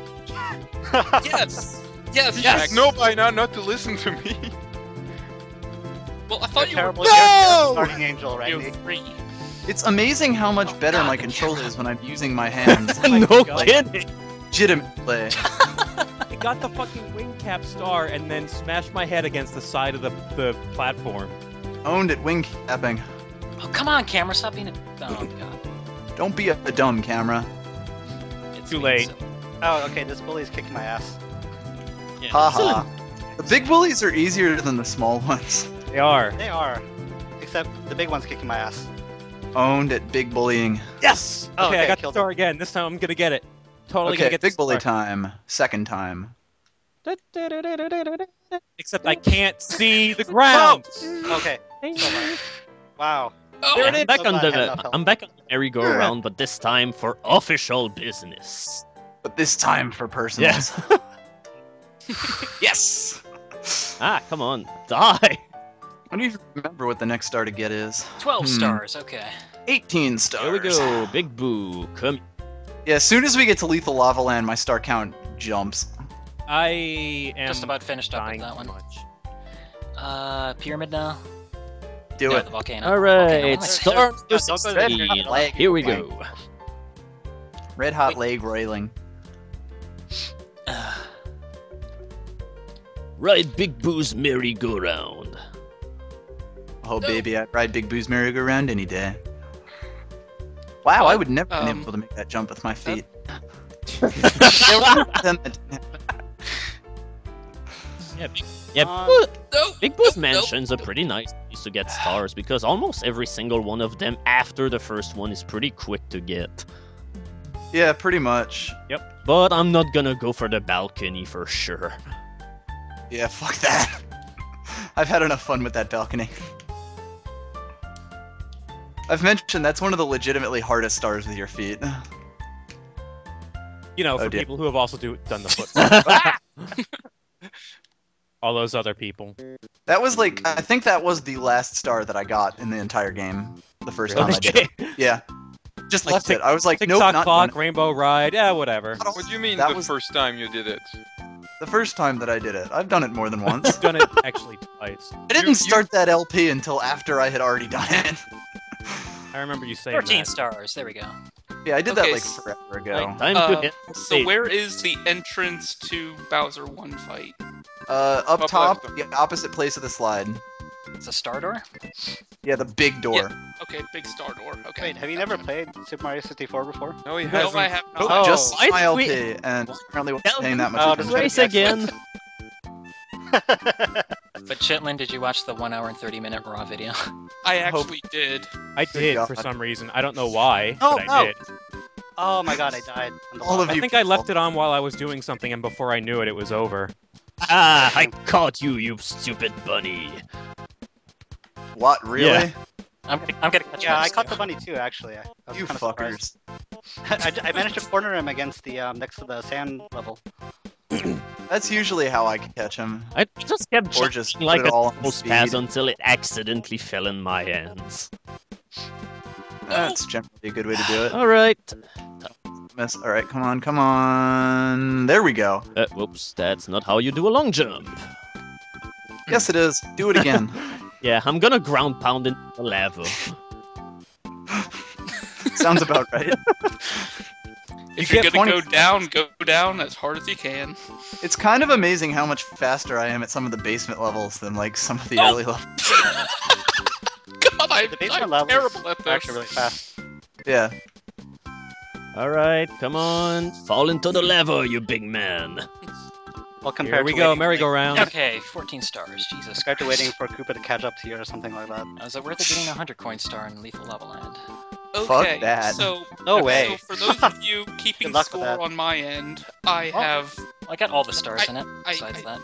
yes! Yes, You Jack. should know by now not to listen to me. Well, I thought you terrible. were... You're a terrible No! Guardian angel, You Randy. three. It's amazing how much Oh, better God, my the control camera. is when I'm using my hands. my no God. kidding! Legitimately. I got the fucking wing cap star and then smashed my head against the side of the, the platform. Owned it wing capping. Oh, come on, camera. Stop being a. Oh god. Don't be a, a dumb camera. It's Too late. so- Oh, okay, this bully's kicking my ass. Yeah, Haha. The big bullies are easier than the small ones. They are. They are. Except the big one's kicking my ass. Owned at big bullying. Yes! Oh, okay, I okay, got the killed star again. This time I'm gonna get it. Totally Okay, gonna get big bully star. time. Second time. Except I can't see the ground. Okay, wow. Oh, it is. I'm back Oh, on I have enough the. I'm back on the merry-go-round, but this time for official business. But this time for personals. yes. Ah, come on, die. I don't even remember what the next star to get is. 12 Hmm. stars, okay. 18 stars. Here we go, Big Boo. Come. Yeah, as soon as we get to Lethal Lava Land, my star count jumps. I am Just about finished up with dying that one. much. Uh, pyramid now? Do no, it. the volcano. All Volcano. right, start No, to don't go to the leg. Here we Flank. go. Red hot leg roiling. Uh, Ride Big Boo's merry-go-round. Oh baby, I'd ride Big Boo's merry-go-round any day. Wow, I would never been Um, able to make that jump with my feet. There was that- Yeah, Big, yeah, Uh, no, Big Boo's nope, nope. mansions are pretty nice place to get stars because almost every single one of them after the first one is pretty quick to get. yeah, pretty much. Yep. But I'm not gonna go for the balcony for sure. Yeah, fuck that. I've had enough fun with that balcony. I've mentioned that's one of the legitimately hardest stars with your feet. You know, Oh, for dear. people who have also do, done the foot. All those other people. That was like, I think that was the last star that I got in the entire game. The first time I did it. Yeah. Just Like left tick- it. I was like, Tick Tock nope, not clock, Rainbow Ride, yeah, whatever. What do you mean That the was first time you did it? the first time that I did it. I've done it more than once. I've done it actually twice. I didn't you- start that LP until after I had already done it. I remember you saying 13 that. stars, there we go. yeah, I did that like s- forever ago. Like, time Uh, to hit So where is the entrance to Bowser 1 fight? Uh, up Up top, left. the opposite place of the slide. It's a star door? Yeah, the big door. Okay, big star door. Okay. Wait, have you never played Super Mario 64 before? No, he No, hasn't. I have Oh, not. just why my did we- LP, and apparently wasn't paying that much Oh, attention. Race again. But Chitlin, did you watch the 1 hour and 30 minute raw video? I hope- actually did. I did God. for some reason. I don't know why, Oh, but I no. did. oh my god, I died. All of lava. I you think I left it on while I was doing something, and before I knew it, it was over. Ah, I caught you, you stupid bunny. What, really? Yeah. I'm, gonna- I'm gonna catch Yeah, I caught soon. the bunny too, actually. I, I was You fuckers. I, I managed to corner him against the um, next to the sand level. That's usually how I catch him. I just kept Or just like it a all on double speed. spaz until it accidentally fell in my hands. That's generally a good way to do it. All right. Miss. All right, come on, come on. There we go. Uh, whoops, that's not how you do a long jump. Yes, it is. Do it again. Yeah, I'm gonna ground pound into the lava. Sounds about right. If You you're get gonna 20 go down, go down as hard as you can. It's kind of amazing how much faster I am at some of the basement levels than like some of the Oh. early levels. God, I, The basement I'm levels terrible at are this. actually really fast. Yeah. All right, come on, fall into the lava, you big man. Well, compared Here we to go, waiting, merry-go-round. Okay, 14 stars. Jesus Compared to waiting for Koopa to catch up to you or something like that. Is it worth it getting a 100 coin star in Lethal Lava Land? Okay, that. so No way. so way. for those of you keeping Good luck with score that. on my end, I Oh. have I got all the stars in it, I- besides I- that.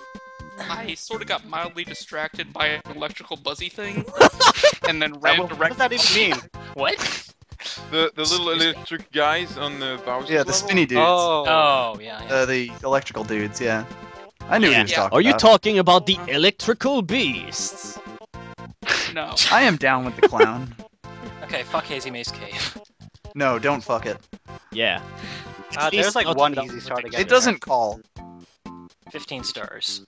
I sort of got mildly distracted by an electrical buzzy thing, and then ran will- What does that even mean? What? The the little electric guys on the Bowser Yeah, the level? spinny dudes. Oh. Oh, yeah, yeah. Uh, the electrical dudes, yeah. I knew what Yeah. he was Yeah. talking Are you talking about the electrical beasts? No. I am down with the clown. Okay, fuck Hazy Maze Cave. no, don't fuck it. Yeah. Uh, there's like one easy star to get. It doesn't call. 15 stars.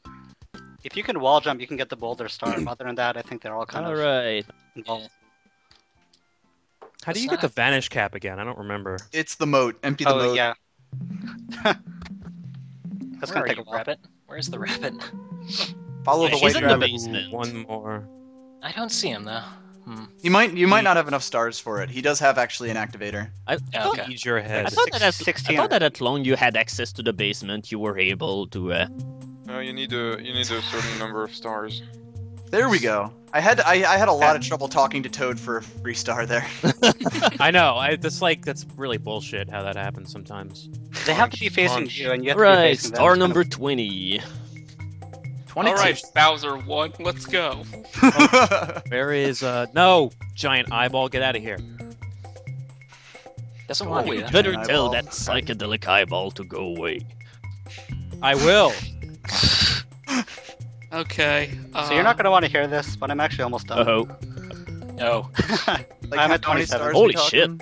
If you can wall jump, you can get the boulder star. Other than that, I think they're all kind All of right. involved. How do It's you get the vanish cap again? I don't remember. It's the moat. Empty the Oh moat. yeah. That's Where gonna take a rabbit? Where's the rabbit? Follow Yeah, the he's white in the rabbit. One more. I don't see him though. Hmm. You might you might not have enough stars for it. He does have actually an activator. I, Yeah, thought, okay. Ease your I thought that as, I 16. thought that as long you had access to the basement, you were able to. Uh... No, you need a you need a certain number of stars. There we go. I had I, I had a lot of trouble talking to Toad for a free star there. I know. I, that's like that's really bullshit how that happens sometimes. They have to be facing Punch. you, and you have to be Right, facing them. star It's number 20. 22. All right, Bowser one. Let's go. Where is uh no giant eyeball? Get out of here. Doesn't Oh, want you better Eyeball. tell that psychedelic eyeball to go away. I will. Okay. Uh, So you're not gonna want to hear this, but I'm actually almost done. Oh, No. Like I'm how at 27. Holy shit. talking?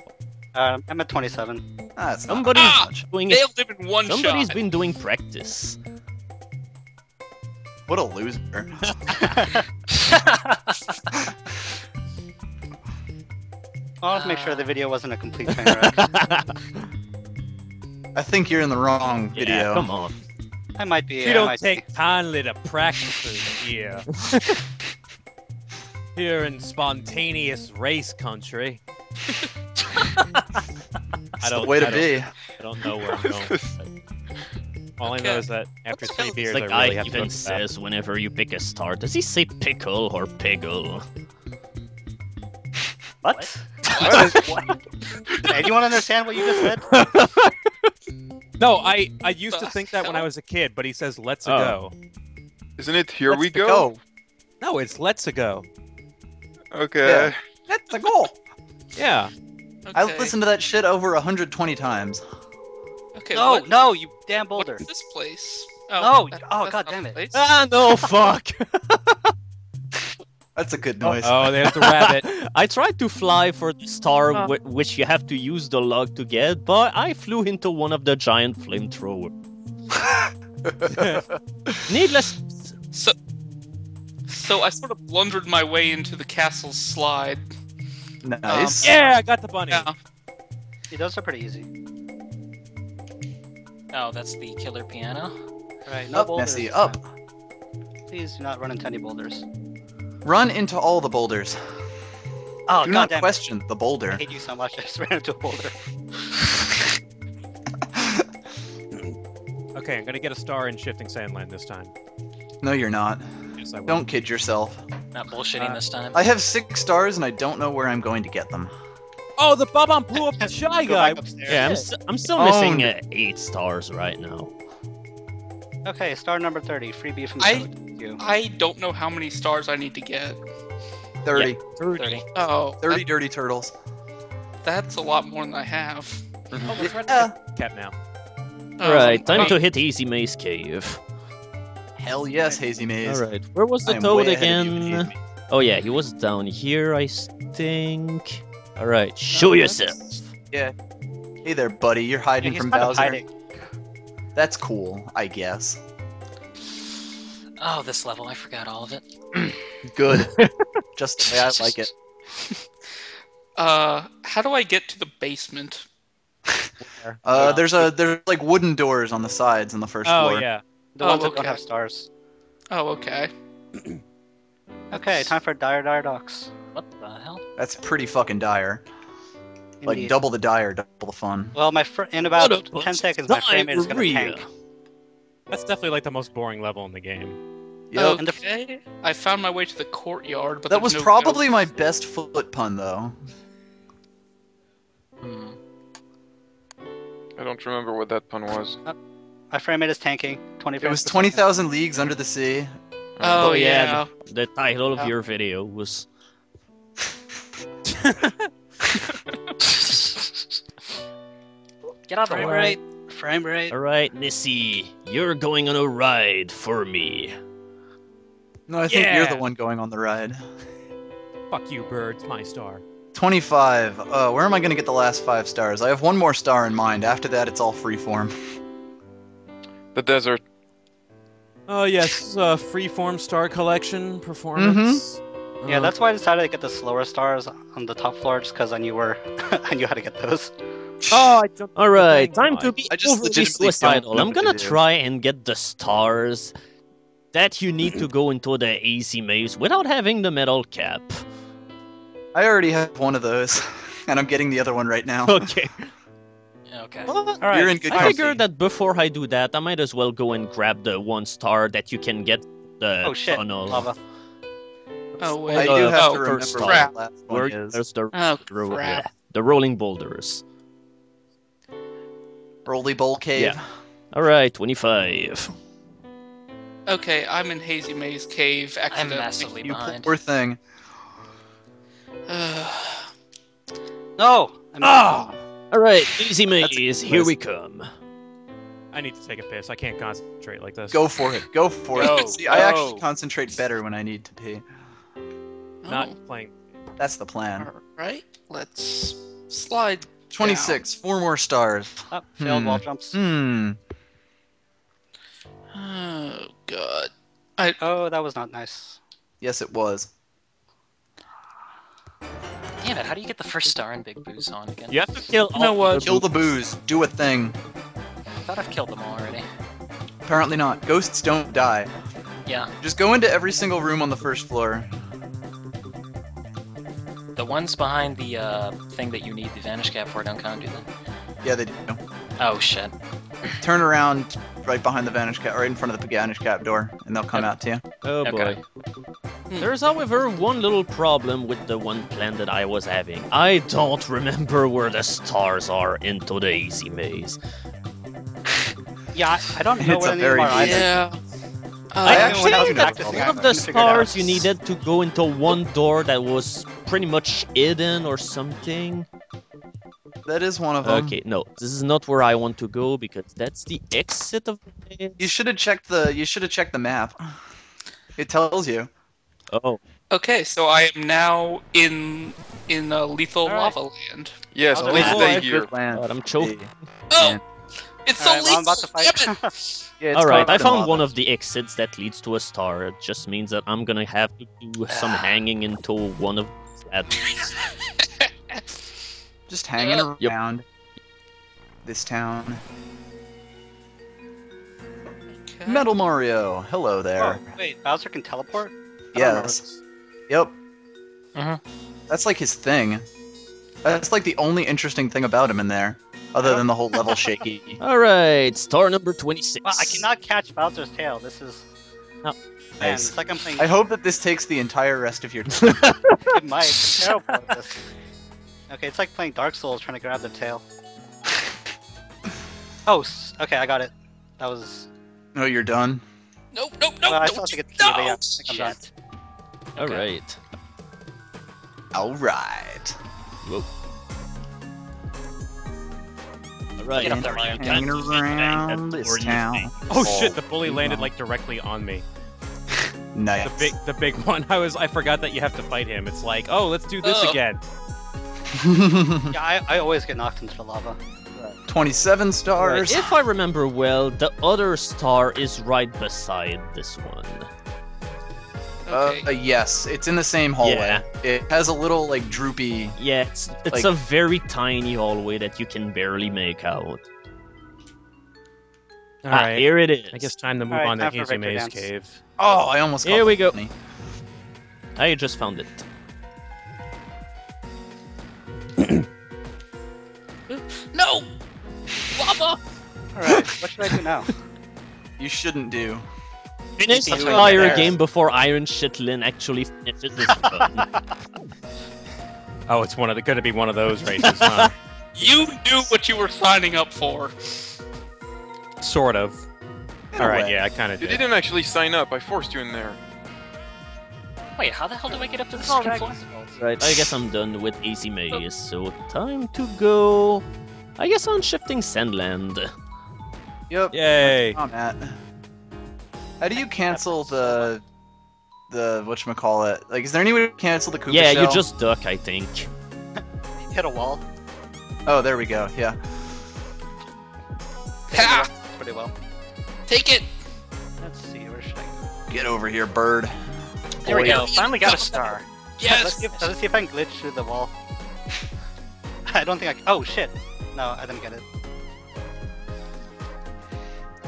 Um, I'm at 27. Ah, that's somebody's Ah! doing They it. live in one Somebody's shot. been doing practice. What a loser. I'll have to make sure the video wasn't a complete train wreck. I think you're in the wrong video. Yeah, come on. I might be. You I don't might take be. kindly to practices here. here in spontaneous race country. I don't. the way to I don't, be. I don't know where I'm going. With it. All I know is that after three beers, It's I like really I have to go even to the says whenever you pick a star. Does he say pickle or piggle? What? Anyone understand what you just said? No, I I used to think that when I was a kid, but he says "Let's Oh. go." Isn't it here we Let's go? No, it's "Let's go." Okay. Yeah. That's the goal. Yeah. I Okay. listened to that shit over 120 times. Okay. No, what- no, you damn boulder. What's this place? No, that- oh, God damn it. place. ah, no, fuck. That's a good noise. Oh, there's the rabbit. I tried to fly for the star, Oh. whi- which you have to use the log to get, but I flew into one of the giant flamethrower. Needless. So, so I sort of blundered my way into the castle's slide. nice. yeah, I got the bunny. Yeah. See, those are pretty easy. Oh, that's the killer piano. Right, no Up, boulders. Nessie, up. Please do not run into any boulders. Run into all the boulders. Oh, Do God not damn it. question the I boulder. hate you so much. I just ran into a boulder. Okay, I'm gonna get a star in Shifting Sandland this time. no, you're not. Yes, I will. Don't kid yourself. Not bullshitting Uh, this time. I have six stars and I don't know where I'm going to get them. Oh, the Bob-omb blew up the shy guy. Yeah, I'm, s- I'm still Oh, missing no. uh, eight stars right now. Okay, star number 30. Freebie from I- You. I don't know how many stars I need to get. 30. 30. Oh, 30 dirty turtles. that's a lot more than I have. Oh, it's red Yeah. cap now. Um, Alright, time I- to hit Easy Maze Cave. Hell yes, Hazy Maze. Alright, where was the toad way ahead of you, again? Oh yeah, he was down here, I think. Alright, show Oh, yourself. Yeah. Hey there, buddy. You're hiding he's from kind of Bowser. hiding. That's cool, I guess. Oh, this level, I forgot all of it. Good. Just the way I like it. Uh, how do I get to the basement? Uh, there's a there's like wooden doors on the sides on the first Oh floor. yeah. The Oh, ones that don't okay. have stars. Oh, okay. Okay, time for Dire Dire Docks. What the hell? That's pretty fucking dire. Like double the dire, double the fun. Well, my fr- in about What 10 seconds, my frame rate is gonna tank. That's definitely like the most boring level in the game. Yep. and the- Okay. I found my way to the courtyard, but that was no probably ghost. my best foot pun though. Hmm. I don't remember what that pun was. My frame rate is tanking. 20 It frames was per twenty second. thousand leagues under the sea. Oh, Oh, yeah, yeah. The title of Oh. your video was. Get out of the way. rate. Frame rate. Alright, Nessie, you're going on a ride for me. No, I think you're the one going on the ride. Fuck you, birds. My star. Twenty-five. Uh, where am I gonna get the last five stars? I have one more star in mind. After that, it's all freeform. The desert. Oh yes, uh, freeform star collection performance. Yeah, that's why I oh, decided to get the slower stars on the top floor, just because I knew where I knew how to get those. Oh, I jumped. Alright, time to God. be I just overly suicidal. I'm what to gonna try and get the stars that you need to go into the AC maze without having the metal cap. I already have one of those, and I'm getting the other one right now. Okay. Okay. Well, All right. You're in good I company. figured that before I do that, I might as well go and grab the one star that you can get the oh shit, tunnel. lava. Oh, wait. I Uh, do have oh, to remember first what the last one is. there's the, Oh, ro- crap. yeah, the rolling boulders. Roly Bowl Cave. Yeah. Alright, 25. Okay, I'm in Hazy Maze Cave I'm accidentally. massively You behind. poor thing. No! I'm Ah! All right, easy That's maze. Here we come. I need to take a piss. I can't concentrate like this. Go for it. Go for it. See, I actually concentrate better when I need to pee. Not Oh, playing. That's the plan. Alright, let's slide. 26. Four more stars. Oh, failed Hmm. wall jumps. Hmm. Oh god. I... Oh, that was not nice. Yes, it was. Damn it! How do you get the first star in Big Boo's on again? You have to kill. all You know what? Kill the Boos. Do a thing. I thought I've killed them all already. Apparently not. Ghosts don't die. Yeah, Just go into every single room on the first floor. The ones behind the uh, thing that you need the vanish cap for don't count, do they? Yeah, they do. Oh shit. Turn around right behind the vanish cap, right in front of the vanish cap door, and they'll come Yep. out to you. Oh Okay. boy. Hmm. There's, however, one little problem with the one plan that I was having. I don't remember where the stars are into the easy maze. Yeah, I- I don't know It's where a any very more either. Yeah. I Uh, actually when I was think practicing, One of the couldn't figure it out. stars you needed to go into one door that was pretty much hidden or something. That is one of them. Okay, no, this is not where I want to go because that's the exit of the. You should have checked the. You should have checked the map. It tells you. Oh, okay, so I am now in in uh, lethal Alright. lava land. Yes, Oh, please stay here. land. God, I'm choking. Oh, Yeah. It's so Alright. I'm about to fight. Yeah, it's All right, I found one of the exits that leads to a star. It just means that I'm gonna have to do some hanging into one of that. Just hanging Yep. around this town. Okay. Metal Mario, hello there. Oh, wait, Bowser can teleport? I don't remember yes. this. Yep. Mhm. That's like his thing. That's like the only interesting thing about him in there, other than the whole level shaky. All right, star number twenty-six. Wow, I cannot catch Bowser's tail. This is. No. Man, Nice. it's like I'm playing. I hope that this takes the entire rest of your time. It might. It's terrible at this. Okay, it's like playing Dark Souls trying to grab the tail. Oh, okay, I got it. That was. oh, you're done. Nope, nope, nope. well, I don't still have to you- get to see, but no! yeah, I think I'm done. Shit. All Okay. right. All right. All right. Get up there, Ryan. Hanging around this town. Oh shit! The bully landed like directly on me. Nice. The big, the big one. I was, I forgot that you have to fight him. It's like, oh, let's do this Ugh. again. Yeah, I, I always get knocked into the lava. 27 Right, stars. If I remember well, the other star is right beside this one. Uh, Okay. uh, yes, it's in the same hallway. Yeah. It has a little like droopy. Yeah, it's, it's Like- a very tiny hallway that you can barely make out. All ah, right. here it is. I guess time to move Alright, on to time Hazy Maze Dance. Cave. Oh, I almost. Here we go. funny. I just found it. No! Lava! Alright, what should I do now? You shouldn't do. Finish That's the entire matters. game before Iron Chitlin actually finishes his run. Oh, it's one of the going to be one of those races, huh? You knew what you were signing up for. sort of. In All right, way. yeah, I kind of did. You did. didn't actually sign up. I forced you in there. Wait, how the hell do I get up to the Oh, second floor? right, I guess I'm done with Easy oh. Maze, so time to go. I guess on Shifting Sandland. Yep. Yay! Oh, Matt. How do you cancel the the whatchamacallit? Like, is there any way to cancel the Koopa Yeah, shell? you just duck, I think. Hit a wall. Oh, there we go. Yeah. Ha! Pretty well. Take it! Let's see, where should I go? Get over here, bird. There we Boy. go. Finally got a star. Let's Yes! see, if, let's see if I can glitch through the wall. I don't think I can. Oh shit! No, I didn't get it.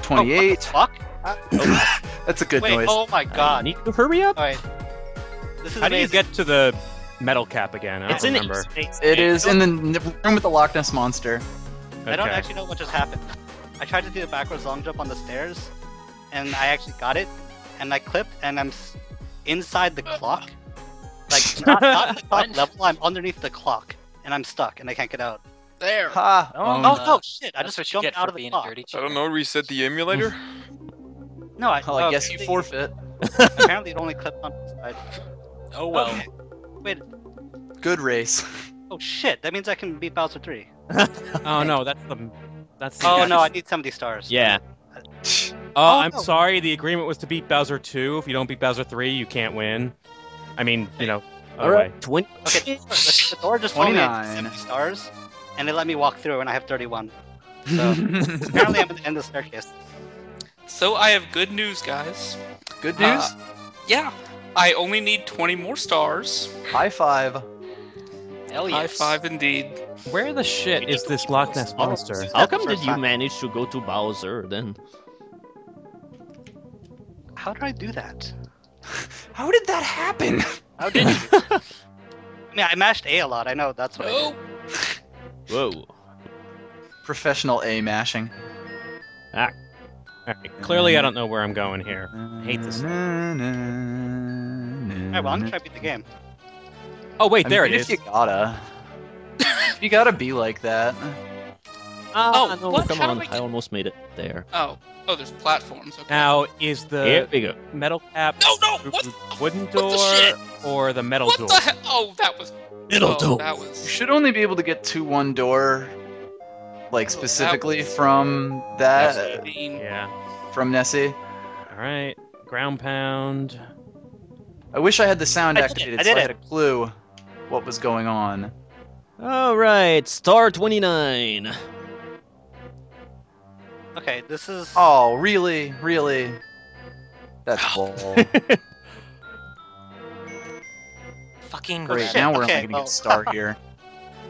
Twenty-eight. Oh, what the 28. fuck? Uh, That's a good wait, noise. oh my I god. need to hurry up. Alright. This is How do you get to the metal cap again? I don't It's in remember. Easy Maze. It is in the room with the Loch Ness monster. I don't actually know what just happened. I tried to do a backwards long jump on the stairs, and I actually got it, and I clipped, and I'm inside the clock. Like, not, not the clock level, I'm underneath the clock, and I'm stuck, and I can't get out. There. Ha! Oh, Oh, no. no, shit, I That's just jumped out of the clock. I don't know. Reset the emulator. No, I, Well, I oh, guess you forfeit. Apparently, it only clipped on one side. Oh well. Okay. Wait. Good race. Oh shit! That means I can beat Bowser three. Oh no, that's the that's the. Oh no, I need 70 stars. Yeah. Oh, Oh, I'm no. sorry. The agreement was to beat Bowser 2. If you don't beat Bowser 3, you can't win. I mean, you know. All right. Twenty. Okay, the, the door just told me 29. 70 stars, and they let me walk through, and I have 31. So apparently, I'm at the end of the staircase. So I have good news, guys. Good news. Uh, Yeah, I only need 20 more stars. High five. Hell High five indeed. Where the shit is this Loch Ness monster? How come did you manage to go to Bowser then? How did I do that? How did that happen? How did you? I mean, I mashed A a lot. I know that's what I Oh, did. Whoa. Professional A mashing. Alright, Clearly, I don't know where I'm going here. I hate this. Alright, well, I'm gonna try to beat the game. Oh wait, I there mean, it if is. You gotta. you gotta be like that. Ah, Oh, no, what? come How on. I I almost made it there. oh, oh, there's platforms. Okay. Now, is Here the we go. metal cap No, no, what? wooden the door shit? or the metal What door? the hell? Oh, that was. It'll oh, do. That You should only be able to get to one door, like that specifically was- from that mean. Yeah. from Nessie. All right. Ground pound. I wish I had the sound I did it, activated I so I did had a clue what was going on. All right. Star 29. Okay, this is. Oh, really, really? That's bull. Fucking Great. rabbit. Now we're Okay, only gonna well- get star here.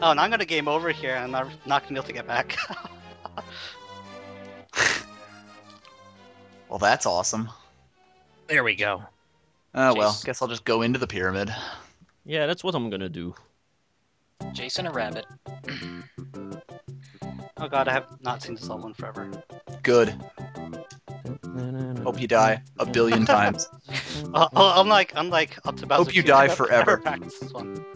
Oh, now I'm gonna game over here, and I'm not gonna be able to get back. Well, that's awesome. There we go. Oh well, Jeez. guess I'll just go into the pyramid. Yeah, that's what I'm gonna do. Jason a rabbit. oh god, I have not seen this level in forever. Good. Hope you die a billion times. Uh, uh, I'm like, I'm like up to Bowser Hope you die I've forever.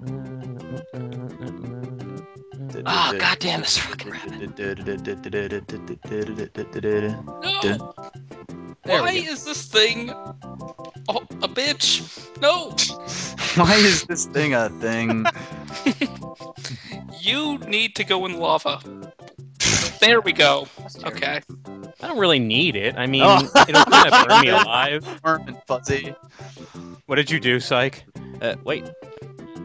never practiced this. Ah, goddamn this fucking rabbit. No. There Why is this thing? Oh, a bitch. No. Why is this thing a thing? You need to go in lava. There we go. Okay. I don't really need it. I mean, Oh. it'll kind of burn me alive. Warm and fuzzy. What did you do, Psych? Uh, wait.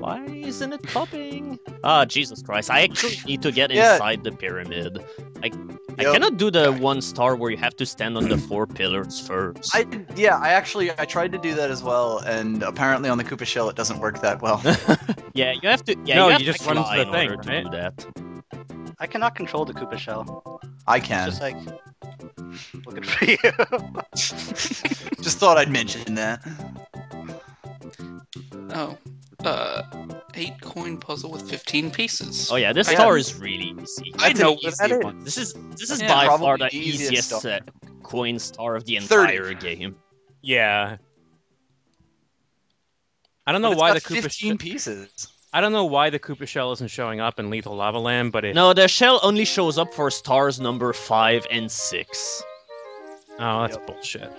Why isn't it popping? Ah, Jesus Christ. I actually need to get Yeah. inside the pyramid. I, I Yep. cannot do the one star where you have to stand on the four pillars first. I yeah, I actually I tried to do that as well, and apparently on the Koopa shell it doesn't work that well. yeah, you have to. Yeah, No, you, have you to just run into fly the in thing, order to do that. I cannot control the Koopa shell. I It's can. just like looking for you. Just thought I'd mention that. Oh. Uh, eight coin puzzle with 15 pieces. Oh yeah, this Yeah. star is really easy. I know what easy that is. one. This is this is Yeah, by far the the easiest easiest star. uh, coin star of the 30. entire game. Yeah. I don't But know it's why got the Koopa. 15 Sh- pieces. I don't know why the Koopa shell isn't showing up in Lethal Lava Land, but it. No, the shell only shows up for stars number five and six. Oh, that's Yep. bullshit.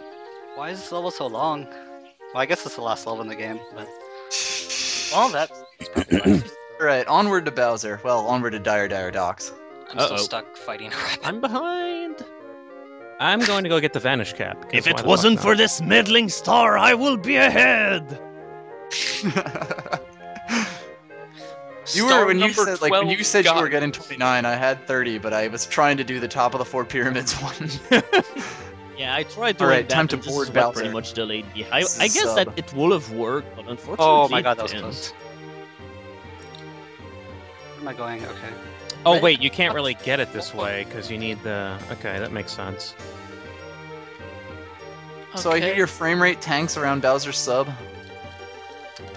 Why is this level so long? Well, I guess it's the last level in the game, but Well, that's Alright, onward to Bowser. Well, onward to Dire Dire Docks. I'm Uh-oh. still stuck fighting a rabbit. I'm behind. I'm going to go get the Vanish cap. If it wasn't for this meddling star, I will be ahead. You were when you said like when you said you were getting 29, I had 30, but I was trying to do the top of the four pyramids one. Yeah, I tried doing Alright, that. time to board is what pretty much delayed me. I, I guess sub. that it would have worked, but unfortunately, oh my god, that was close. Where am I going? Okay. Oh wait, you can't really get it this way because you need the. Okay, that makes sense. So I hear Okay. your frame rate tanks around Bowser's sub.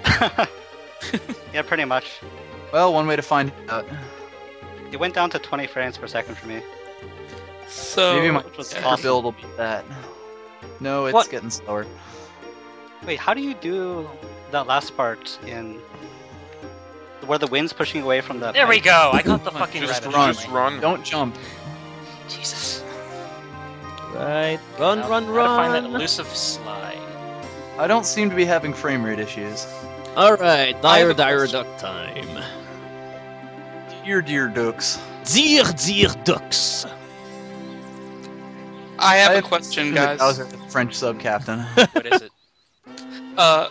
yeah, pretty much. Well, one way to find out. It went down to 20 frames per second for me. So. Maybe my which was yeah. super build will be that. No, it's What? getting slower. Wait, how do you do that last part in where the wind's pushing away from the? There we go. I got the fucking Just rabbit. run. Just run. Don't jump. Jesus. Right. Run, Now, run, Gotta find that elusive slide. I don't seem to be having frame rate issues. All right. Dire, dire question. duck time. Dear, dear ducks. Dear, dear ducks. I have I a have question, That guys. was the French sub captain. What is it? Uh,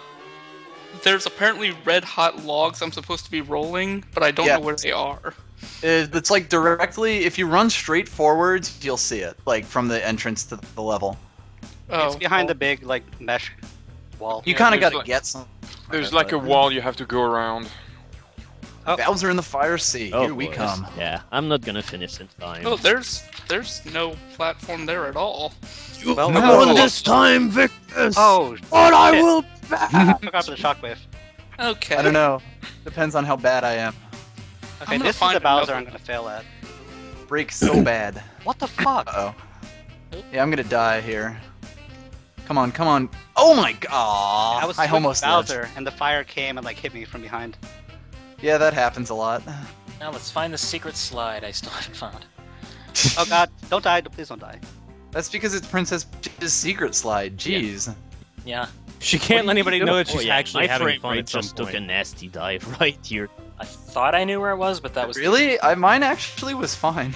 there's apparently red hot logs I'm supposed to be rolling, but I don't Yeah. know where they are. It's like directly, if you run straight forwards, you'll see it, like from the entrance to the level. Oh, it's behind well, the big like mesh wall. You Yeah, kind of got to like- get some. There's like a wall you have to go around. Oh. Bowser in the fire sea. Oh, Here we boys. come. Yeah, I'm not gonna finish in time. Oh, there's there's no platform there at all. Well, No. Won this time, Vicas. Oh, but I shit. will. I forgot for the shockwave. Okay. I don't know. Depends on how bad I am. Okay, this is the Bowser another I'm gonna fail at. Break so bad. What the fuck? Uh oh. Yeah, I'm gonna die here. Come on, come on. Oh my god. I was I swinging almost lived. Bowser, and the fire came and like hit me from behind. Yeah, that happens a lot. Now let's find the secret slide I still haven't found. Oh god, don't die! Please don't die. That's because it's Princess Peach's secret slide. Jeez. Yeah, She can't let anybody know that Oh, she's yeah, actually my having frame fun rate at some just took a nasty dive right here. I thought I knew where it was, but that was Really? I mine actually was fine.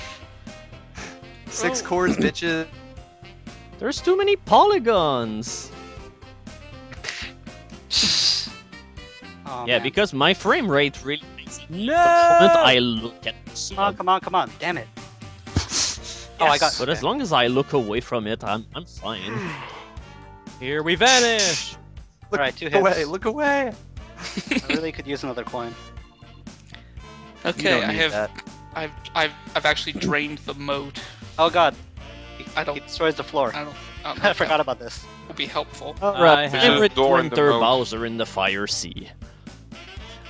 Six Oh. chords, bitches. There's too many polygons. Oh, yeah, man. because my frame rate really makes it. No! The moment I look at the Come on, come on, come on! Damn it! Oh, I got. But as long as I look away from it, I'm I'm fine. Here we vanish! All right, two Look hits. away, look away. I really could use another coin. Okay, I have that. I've I've I've actually drained the moat. Oh god, I don't destroys the floor. I don't, I don't know I forgot about this. that would be helpful. Oh, uh, I Alright, have- favorite Door in the. Bowser in the fire sea.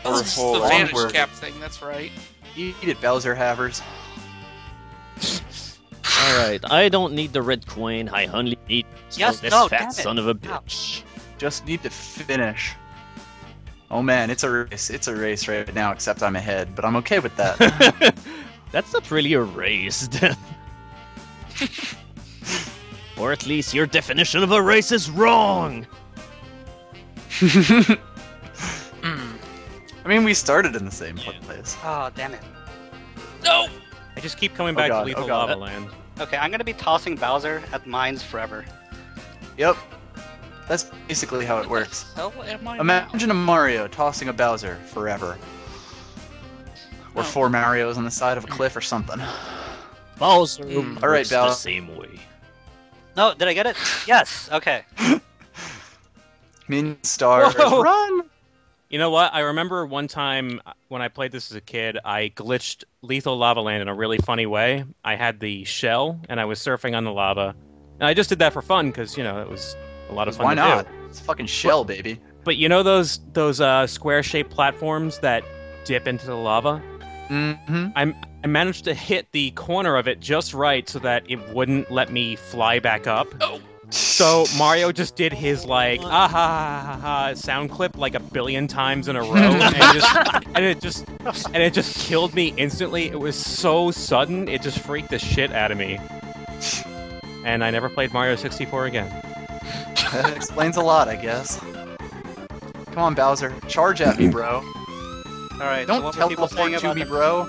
Oh, Or this is the vanish Onward. cap thing. That's right. Eat it, Bowser Havers. Alright, I don't need the red coin, I only need to Yes, this no, fat damn it. son of a Ow. bitch. Just need to finish. Oh man, it's a race. It's a race right now, except I'm ahead, but I'm okay with that. That's not really a race, then. or at least your definition of a race is wrong! I mean, we started in the same Yeah. place. Oh damn it. No. I just keep coming Oh back God, to Lethal oh God. Lava Land. Okay, I'm gonna be tossing Bowser at mines forever. Yep. That's basically how it works. Hell am I now? Imagine a Mario tossing a Bowser forever. Or Oh. four Marios on the side of a cliff or something. Bowser Hmm. works Alright, the same way. No, did I get it? Yes. Okay. Min stars. Whoa. Run! You know what? I remember one time uh, when I played this as a kid, I glitched Lethal Lava Land in a really funny way. I had the shell and I was surfing on the lava. And I just did that for fun because, you know, it was a lot of fun Why not? do. It's a fucking shell, baby. But you know those those uh, square-shaped platforms that dip into the lava? Mm-hmm. I managed to hit the corner of it just right so that it wouldn't let me fly back up. Oh. So Mario just did his like ah ha ha ha, ha sound clip like a billion times in a row, and, it just, and it just and it just killed me instantly. It was so sudden, it just freaked the shit out of me. And I never played Mario 64 again. That explains a lot, I guess. Come on, Bowser. Charge at me, bro. All right. Don't what were people saying teleport to me, the- bro.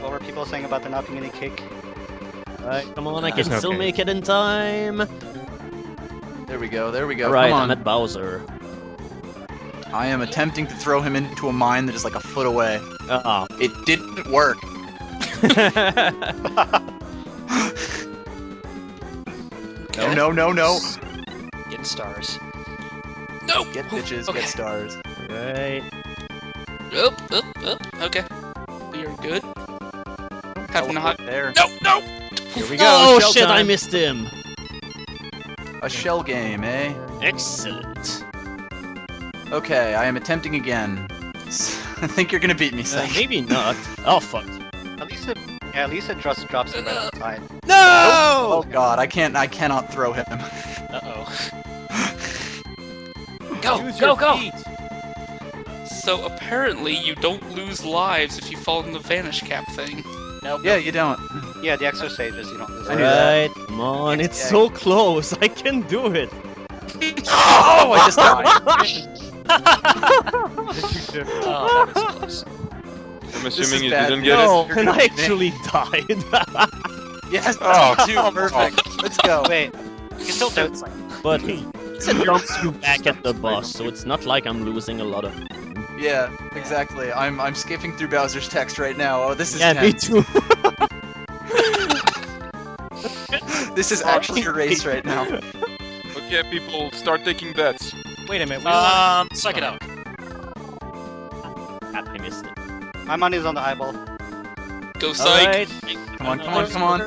What were people saying about there not being any cake? Alright, come on, I can no still cake. make it in time! There we go, there we go. Alright, Come I'm on. at Bowser. I am attempting to throw him into a mine that is like a foot away. Oh! It didn't work. No, no, no, no. Get stars. No. Get bitches, Okay. get stars. Right. Up, up, up. Okay. We are good. Have not. Teleport there. No, no. Here we go. Oh shell shit, I missed him! A shell game, eh? Excellent. Okay, I am attempting again. I think you're gonna beat me, Uh, maybe not. Oh fuck. At least it. Yeah, at least it just drops it right outside. Oh No! Oh god, I can't I cannot throw him. Uh oh. Go, Use go, your go! feet. So apparently you don't lose lives if you fall in the vanish cap thing. Nope. yeah, you don't. Yeah, the extra stages you don't lose. I that. Right, come on, it's Yeah. so close. I can do it. Oh, I just died. Oh, that was close. I'm assuming you bad didn't get No, it. You're and I actually died. yes, Oh, me too. Perfect. Let's go. Wait, You can still do it. but it dumps you back at the boss, so it's not like I'm losing a lot of. Yeah, exactly. I'm I'm skipping through Bowser's text right now. Oh, this is Yeah, me too. This is actually a race right now. Okay, people, start taking bets. Wait a minute. We don't Um, suck it out. I missed it. my money's on the eyeball. Go psych. Alright. Come on, come on, come on,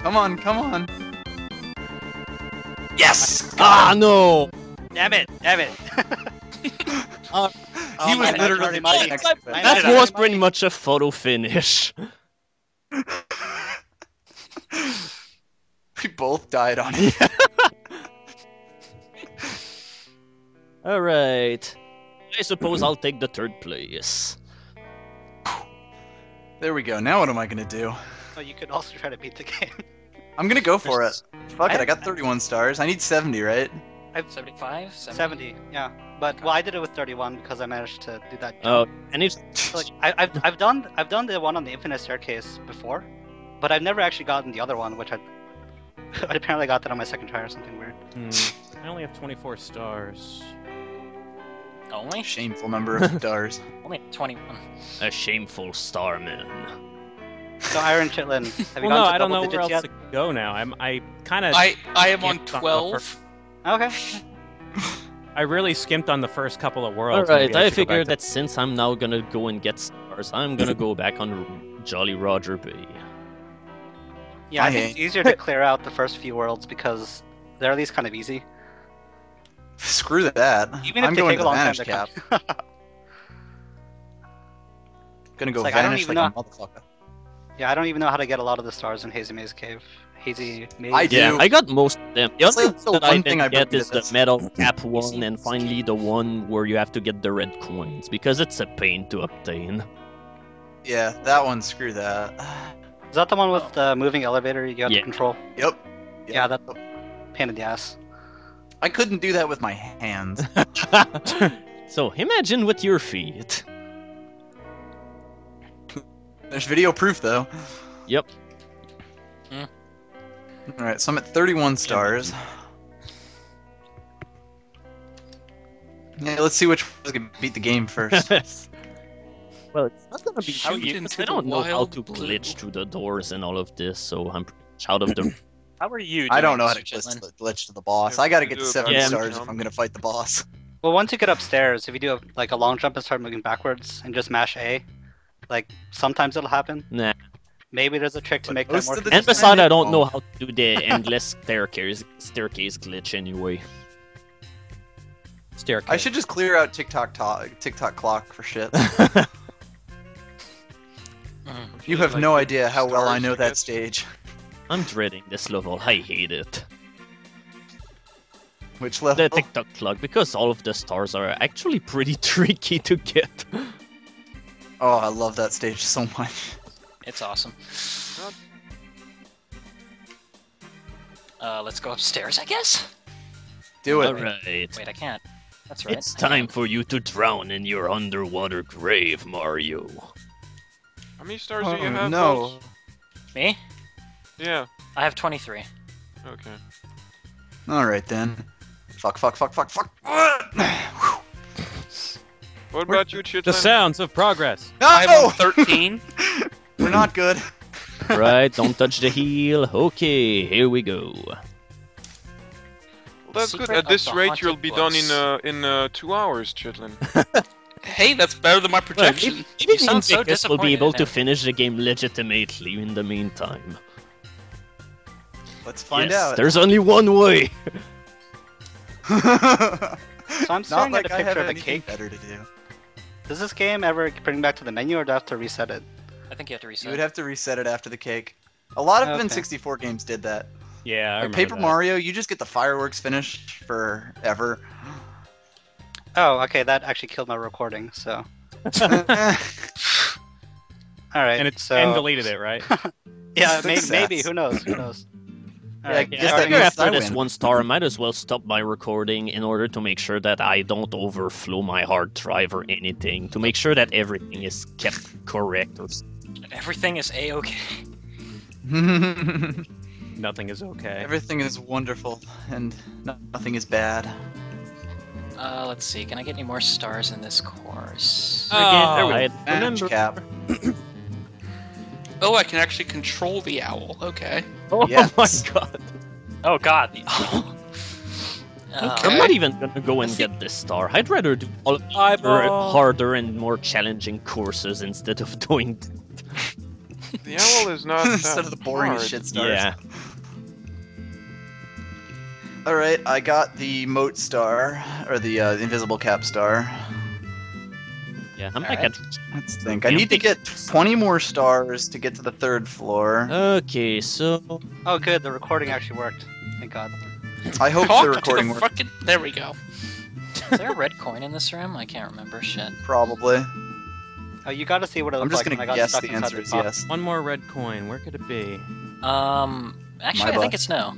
come on, come on. Yes! Ah no! Damn it! Damn it! Uh, Oh, he was my literally God, right next to I it. know That that. was pretty much a photo finish. We both died on it. Alright. I suppose I'll take the third place. There we go. Now what am I gonna do? So you could also try to beat the game. I'm gonna go for it. Fuck it, I got 31 stars. I need 70, right? I have 75? 70, yeah. But well, I did it with 31 because I managed to do that. Oh, and it's So, like I, I've I've done I've done the one on the infinite staircase before, but I've never actually gotten the other one, which I I apparently got that on my second try or something weird. Hmm. I only have 24 stars. Only? Shameful number of stars. Only 21. a shameful starman. So Iron Chitlin, have you Well, no, gone to I don't know where digits else yet? to go now. I'm I kind of I I am on Skipped on the twelve. Okay. I really skimped on the first couple of worlds. Alright, Maybe I should go back figured to- that since I'm now gonna go and get stars, I'm gonna go back on Jolly Roger Bay. Yeah, I I think it's easier to clear out the first few worlds because they're at least kind of easy. Screw that. Even if I'm they going take to a long the time vanish to cap. come. Gonna go It's like, vanish even like a motherfucker. Yeah, I don't even know how to get a lot of the stars in Hazy Maze Cave. Hazy Maze. I Yeah, do. I got most of them. The only other like the that I one thing I didn't get is to the this. metal cap one, and finally the one where you have to get the red coins because it's a pain to obtain. Yeah, that one. Screw that. Is that the one with the moving elevator you have Yeah. to control? Yep. Yeah, that's pain in the ass. I couldn't do that with my hands. so imagine with your feet. There's video proof though. Yep. Hmm. Alright, so I'm at 31 stars. Yeah, let's see which one's gonna beat the game first. well, it's not gonna be Shoot how you. into I don't know how wild to blue. glitch through the doors and all of this, so I'm out of the. How are you? I don't know how to Mr. glitch, glitch to the boss. I gotta get to seven a 70 bungee stars if. I'm gonna fight the boss. Well, once you get upstairs, if you do a, like a long jump and start moving backwards and just mash A, like sometimes it'll happen. Nah. Maybe there's a trick to But make that most more. And time beside, I don't know oh. how to do the endless staircase staircase glitch anyway. staircase. I should just clear out Tick Tock talk, Tick Tock Clock for shit. You have Like no idea how well I know that stage. I'm dreading this level. I hate it. Which level? The Tick Tock Clock because all of the stars are actually pretty tricky to get. Oh, I love that stage so much. It's awesome. Uh, let's go upstairs, I guess? Do it. Alright. Wait, I can't. That's right. It's time for you to drown in your underwater grave, Mario. How many stars do you Oh, have? no. Bones? Me? Yeah. I have 23. Okay. Alright then. Fuck, fuck, fuck, fuck, fuck. What about you, Chitlin? the sounds of progress. I'm on thirteen. We're not good. right, don't touch the heel. Okay, here we go. Well, that's Secret good. At this rate, Haunted you'll be done in uh, in uh, two hours, Chitlin. hey, that's better than my Well, projection. maybe maybe sound so Invictus will be able to finish the game legitimately in the meantime. Let's find Yes, out. There's only one way. So I'm Not staring like at a I have picture of a cake. better to do. Does this game ever bring back to the menu, or do I have to reset it? I think you have to reset. You would have to reset it after the cake. A lot of Okay. N64 games did that. Yeah, I Like Paper that. Mario, you just get the fireworks finished forever. Oh, okay, that actually killed my recording. So, all right. and it's so and deleted it, right? Yeah, may- maybe. Who knows? Who knows? Yeah, Alright, Yeah, I that starting figure means after this one star, I might as well stop my recording in order to make sure that I don't overflow my hard drive or anything, to make sure that everything is kept correct. Or... Everything is a-okay. Nothing is okay. Everything is wonderful and nothing is bad. Uh, let's see. Can I get any more stars in this course? Oh, I Match remember. cap. Oh, I can actually control the owl. Okay. Oh Yes. my god! Oh God. The... oh. I'm not even gonna go and get this star. I'd rather do all Eyeball. harder and more challenging courses instead of doing. The owl is not that Instead of the boring hard. shit stars. Yeah. All right, I got the moat star or the uh, invisible cap star. Yeah, I'm Alright. like at. Let's think. I need to get 20 more stars to get to the third floor. Okay, so Oh, good. The recording actually worked. Thank God. I hope Talk the recording the works. fucking. There we go. Is there a red coin in this room? I can't remember. Shit. Probably. Oh, you got to see what it I'm just like gonna when I got guess stuck the answer is top. yes. One more red coin. Where could it be? Um. Actually, I My think it's no.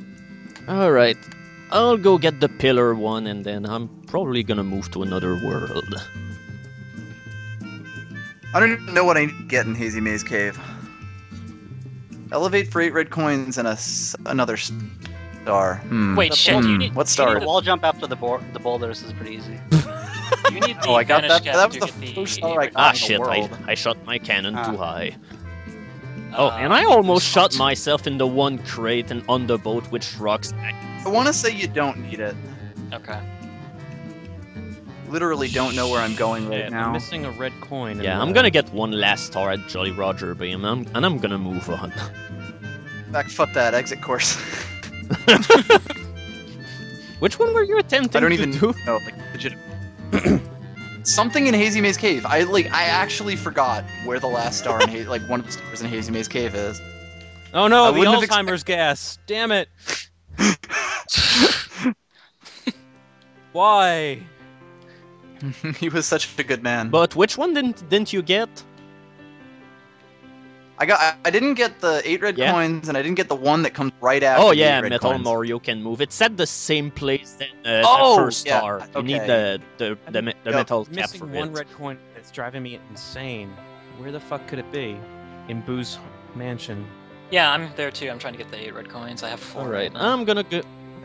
all right, I'll go get the pillar one, and then I'm probably gonna move to another world. I don't even know what I need to get in Hazy Maze Cave. Elevate for eight red coins and a s- another star. Hmm. Wait, The shit. bowl- You Hmm, need, what you star? need The wall jump after the, bo- the boulders is pretty easy. you need the Oh, I got that- that was the first the star I got. Ah in the shit! I, world. I shot my cannon Ah. too high. Oh, and I Uh, almost shot myself in the one crate and on the boat, which rocks. I want to say you don't need it. Okay. Literally don't know where I'm going right Shit, now. I'm missing a red coin. Yeah, I'm gonna uh, get one last star at Jolly Roger Bay, and I'm, and I'm gonna move on. Back, fuck that exit course. Which one were you attempting I don't to even do? know. Like legit. Something in Hazy Maze Cave. I like. I actually forgot where the last star in ha- like one of the stars in Hazy Maze Cave is. Oh no, I the wouldn't have Alzheimer's gas. Damn it. Why? he was such a good man. But which one didn't didn't you get? I got. I, I didn't get the eight red Yeah. coins, and I didn't get the one that comes right after. Oh the yeah, eight red Metal coins. Mario can move. It's at the same place that uh, Oh, the first yeah, star. You need okay. the the the, me- the Yep. metal cap Missing for one it. red coin. It's driving me insane. Where the fuck could it be? In Boo's mansion. Yeah, I'm there too. I'm trying to get the eight red coins. I have four. All right, right now. I'm gonna go.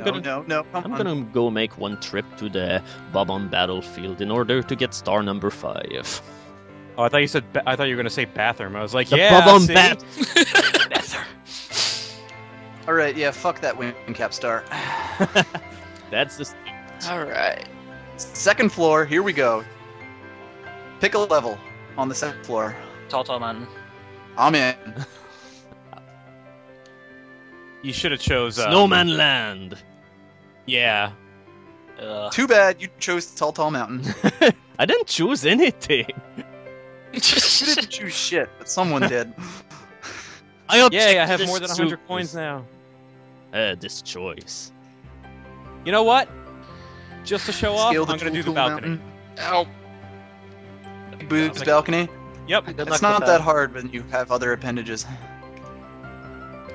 No, gonna- no, no. Come I'm on. gonna go make one trip to the Bob-omb Battlefield in order to get star number five. Oh, I thought you said. Ba- I thought you were gonna say bathroom. I was like, The yeah. Bob-on see? Bat. All right, yeah. Fuck that wing cap star. That's the. All right. Second floor. Here we go. Pick a level on the second floor. Tall, tall man. I'm in. You should have chose. Uh, Snowman Land. Yeah. Ugh. Too bad you chose Tall Tall Mountain. I didn't choose anything. you didn't choose shit, but someone did. I Yay! object I have more than choice. hundred coins now. Uh, this choice. You know what? Just to show off, Scale I'm gonna do the Tool balcony. Mountain. Ow. Boo's Sounds like- balcony. Yep. It's not with that hard when you have other appendages.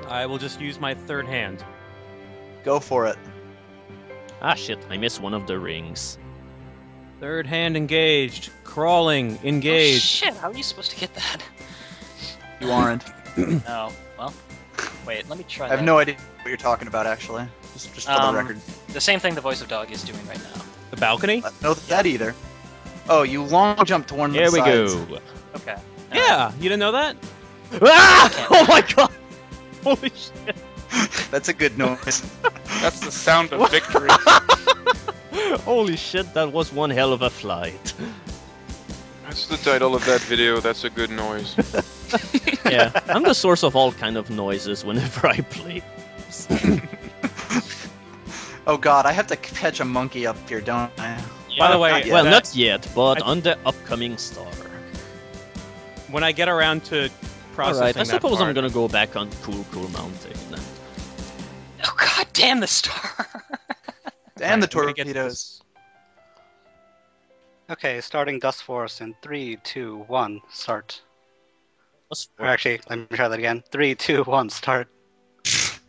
I will just use my third hand. Go for it. Ah shit! I missed one of the rings. Third hand engaged. Crawling Oh, engaged. shit! How are you supposed to get that? You aren't. Oh, well. Wait, let me try I have that. no idea what you're talking about, actually. Just, just for Um, the record. The same thing the voice of dog is doing right now. the balcony? I don't know that either. Oh, you long jump to one of Here the we sides. go. Okay. Yeah. You didn't know that? Ah! Oh my god! Holy shit! That's a good noise. That's the sound of victory. Holy shit! That was one hell of a flight. That's the title of that video. That's a good noise. yeah, I'm the source of all kind of noises whenever I play. oh god, I have to catch a monkey up here, don't I? By the way, Not yet. well, that- not yet, but I- on the upcoming star. when I get around to processing Alright, I that suppose I'm gonna go back on Cool Cool Mountain. Oh god damn the star! And the Right, I'm gonna get torpedoes. Okay, starting Dustforce in three, two, one, start. Or actually, let me try that again. Three, two, one, start.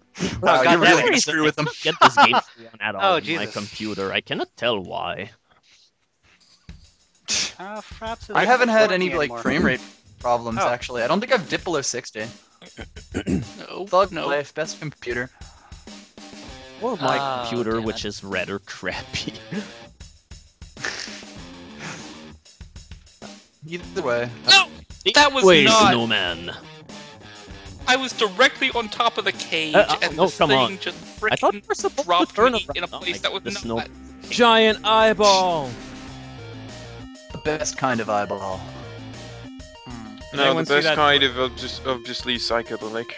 Wow, God you're really it. gonna screw with them. Get this game to at all Oh, on my computer. I cannot tell why. Uh, I haven't had any working like anymore. frame rate problems Oh. actually. I don't think I've dipped below 60. No, Thug no. life, best computer. Or my Ah, computer, which it. is rather crappy. Either way. No, that was Wait, not. snowman. I was directly on top of the cage, Uh, uh, and no, this come thing on. just I thought you freaking were supposed to dropped turn me around. in a Oh, place like that was not. snow- Giant eyeball. The best kind of eyeball. Did No, anyone the best kind of obvious, obviously psychedelic.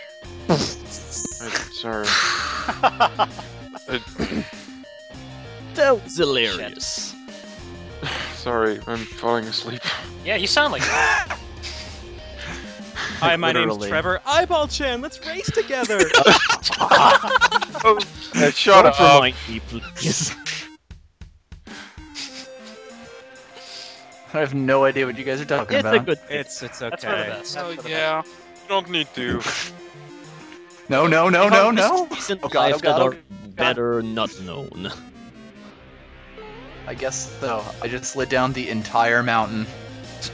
Uh, sorry. That was hilarious. Sorry, I'm falling asleep. Yeah, you sound like that. Hi, my name's Literally. Trevor. Eyeball Chan, let's race together. oh, uh, shut Don't up. remind me, please. I have no idea what you guys are talking it's about. a good. it's it's That's for the okay. best. Oh That's for the yeah. You don't need to. No, no, no, no, no. Decent Oh god, oh god, that oh are better not known. I guess so. I just slid down the entire mountain.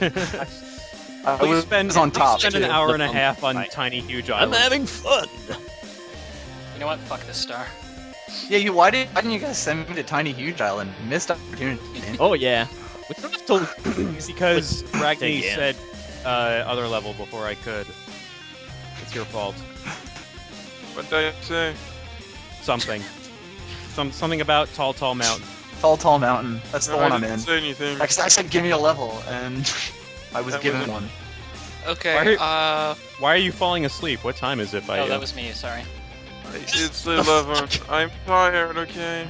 I We was spend, on we top. spend an hour and a half on right. Tiny Huge island. I'm having fun. You know what? Fuck this star. Yeah, you. Why, did, why didn't you guys send me to Tiny Huge Island? Missed opportunity. man. Oh yeah. We could have told. because Ragny said uh, other level before I could. It's your fault. What did I say? Something. Some something about tall, tall mountain. Tall, tall mountain. That's the No, one I I'm didn't in. say anything. I, I said, give me a level, and I was That given wasn't- one. Okay. Uh, Why are you falling asleep? What time is it by Oh, you? that was me. Sorry. It's the 11th. I'm tired, okay?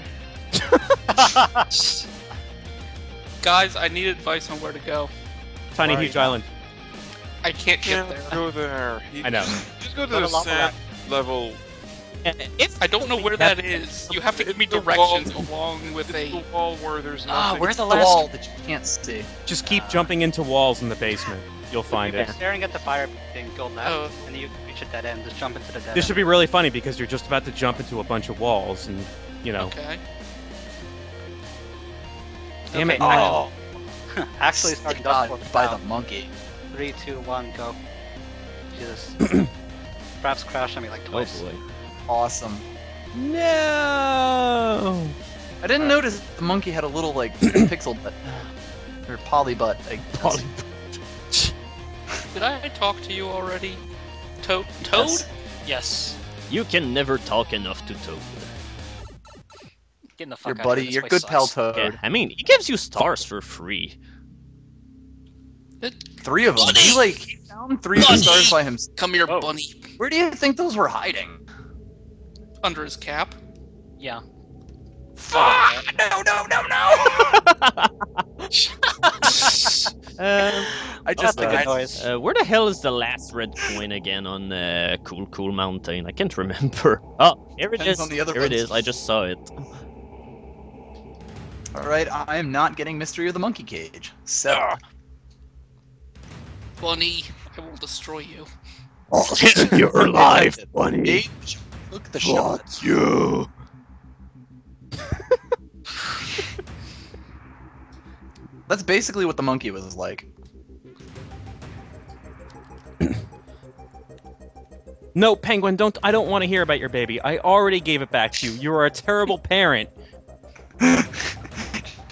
guys, I need advice on where to go. Tiny Huge Island. I can't get Can't there. go there. He- I know. Just go to the to sand level. If I don't know where that is, you have to give me It's wall. directions along with It's the a. wall where there's Ah, where's the The last? wall that you can't see. Just keep jumping into walls in the basement. You'll find You're it. staring at the fire thing, go left, Oh. and then you reach a dead end. Just jump into the dead This should be really funny because you're just about to jump into a bunch of walls and, you know. Okay. Damn it. Oh, Actually, start God, dust by the monkey. Three, two, one, go. Jesus. Perhaps crashed on me like Oh twice. boy. Awesome. No! I didn't notice the monkey had a little like pixel butt or poly butt. I Poly- Did I talk to you already? Toad? Toad? Yes. Yes. You can never talk enough to Toad. Getting the fuck Your out buddy, of here. your good place pal. Toad. Yeah, I mean, he gives you stars for free. Three of them. He like he found three of the Bunny! stars by himself. Come here, Oh. bunny. Where do you think those were hiding? Under his cap. Yeah. Fuck! No, no, no, no! Um, I just That's a like good I, noise. uh, where the hell is the last red coin again on uh, Cool Cool Mountain? I can't remember. Oh, here it Depends is. on the other here it ones. is. I just saw it. All right, I am not getting Mystery of the Monkey Cage. So Bunny, I will destroy you. Your life, bunny. Cage, look at the shot. you. That's basically what the monkey was like. No, Penguin, don't. I don't want to hear about your baby. I already gave it back to you. You are a terrible parent.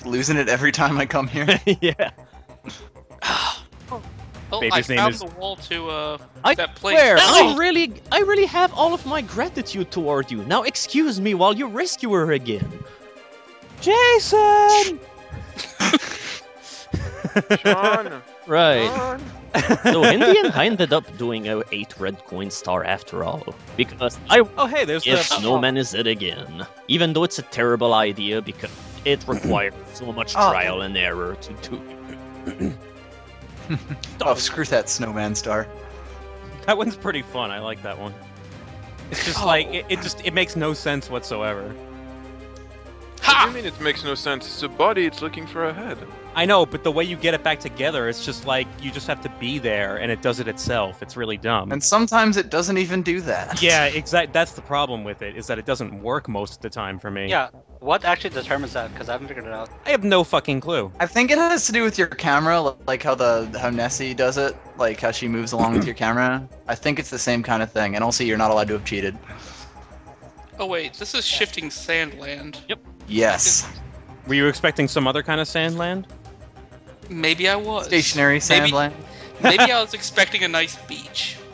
Losing it every time I come here. yeah. Well, Baby's I name found is- the wall to uh I that place. swear, Oh! I really, I really have all of my gratitude toward you. Now excuse me while you rescue her again. Jason! Sean! Right. Sean! so in the end, I ended up doing a eight red coin star after all because I Oh, hey, there's if the. Snowman is it again. Even though it's a terrible idea because it requires so much Oh. trial and error to do. oh, screw that snowman star. That one's pretty fun. I like that one. It's just Oh. like it, it just it makes no sense whatsoever. I do you mean it makes no sense? It's a body, it's looking for a head. I know, but the way you get it back together, it's just like you just have to be there, and it does it itself. It's really dumb. And sometimes it doesn't even do that. yeah, exactly. That's the problem with it is that it doesn't work most of the time for me. Yeah. What actually determines that? Because I haven't figured it out. I have no fucking clue. I think it has to do with your camera, like how the how Nessie does it, like how she moves along with your camera. I think it's the same kind of thing. And also, you're not allowed to have cheated. Oh wait, this is shifting sand land. Yep. Yes. Were you expecting some other kind of sand land? Maybe I was. Stationary sandland. Maybe I was expecting a nice beach.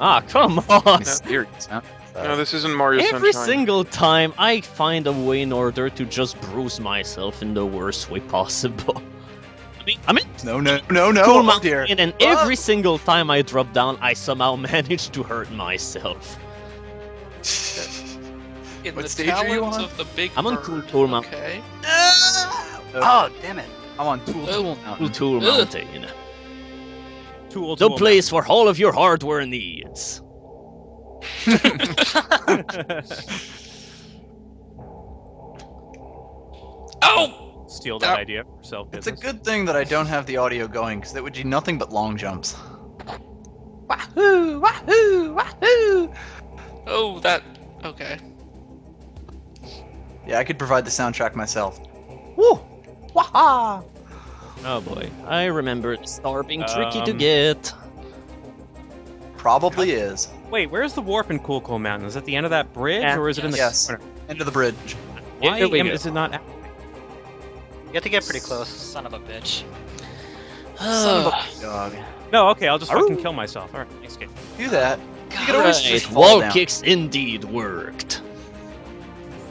Ah, come on. Mysterious, huh? So- No, this isn't Mario Every Sunshine. single time, I find a way in order to just bruise myself in the worst way possible. I mean, I mean, No, no, no, no, cool oh dear. and every single time I drop down, I somehow manage to hurt myself. In What the stage are you on? of the big I'm on. Cool Tool Mountain. Okay. Oh, damn it. I'm on Tool Tool Mountain. Tool Mountain. Tool, The tool, place for all of your hardware needs. Oh! Steal that Ah. idea for self It's a good thing that I don't have the audio going, because that would be nothing but long jumps. Wahoo! Wahoo! Wahoo! Oh, that. Okay. Yeah, I could provide the soundtrack myself. Woo! Waha! Oh boy, I remember the star being tricky to Um, get. Probably is. Wait, where's the warp in Cool Cool Mountain? Is it the end of that bridge, Yeah. or is it in the Yes. corner? End of the bridge. Why Here am- is it not? You have to get pretty close. Son of a bitch. Son of a dog. No, okay, I'll just Aroo. fucking kill myself. All right, thanks, kid. Do that. You could always Right, just fall wall down. kicks indeed worked.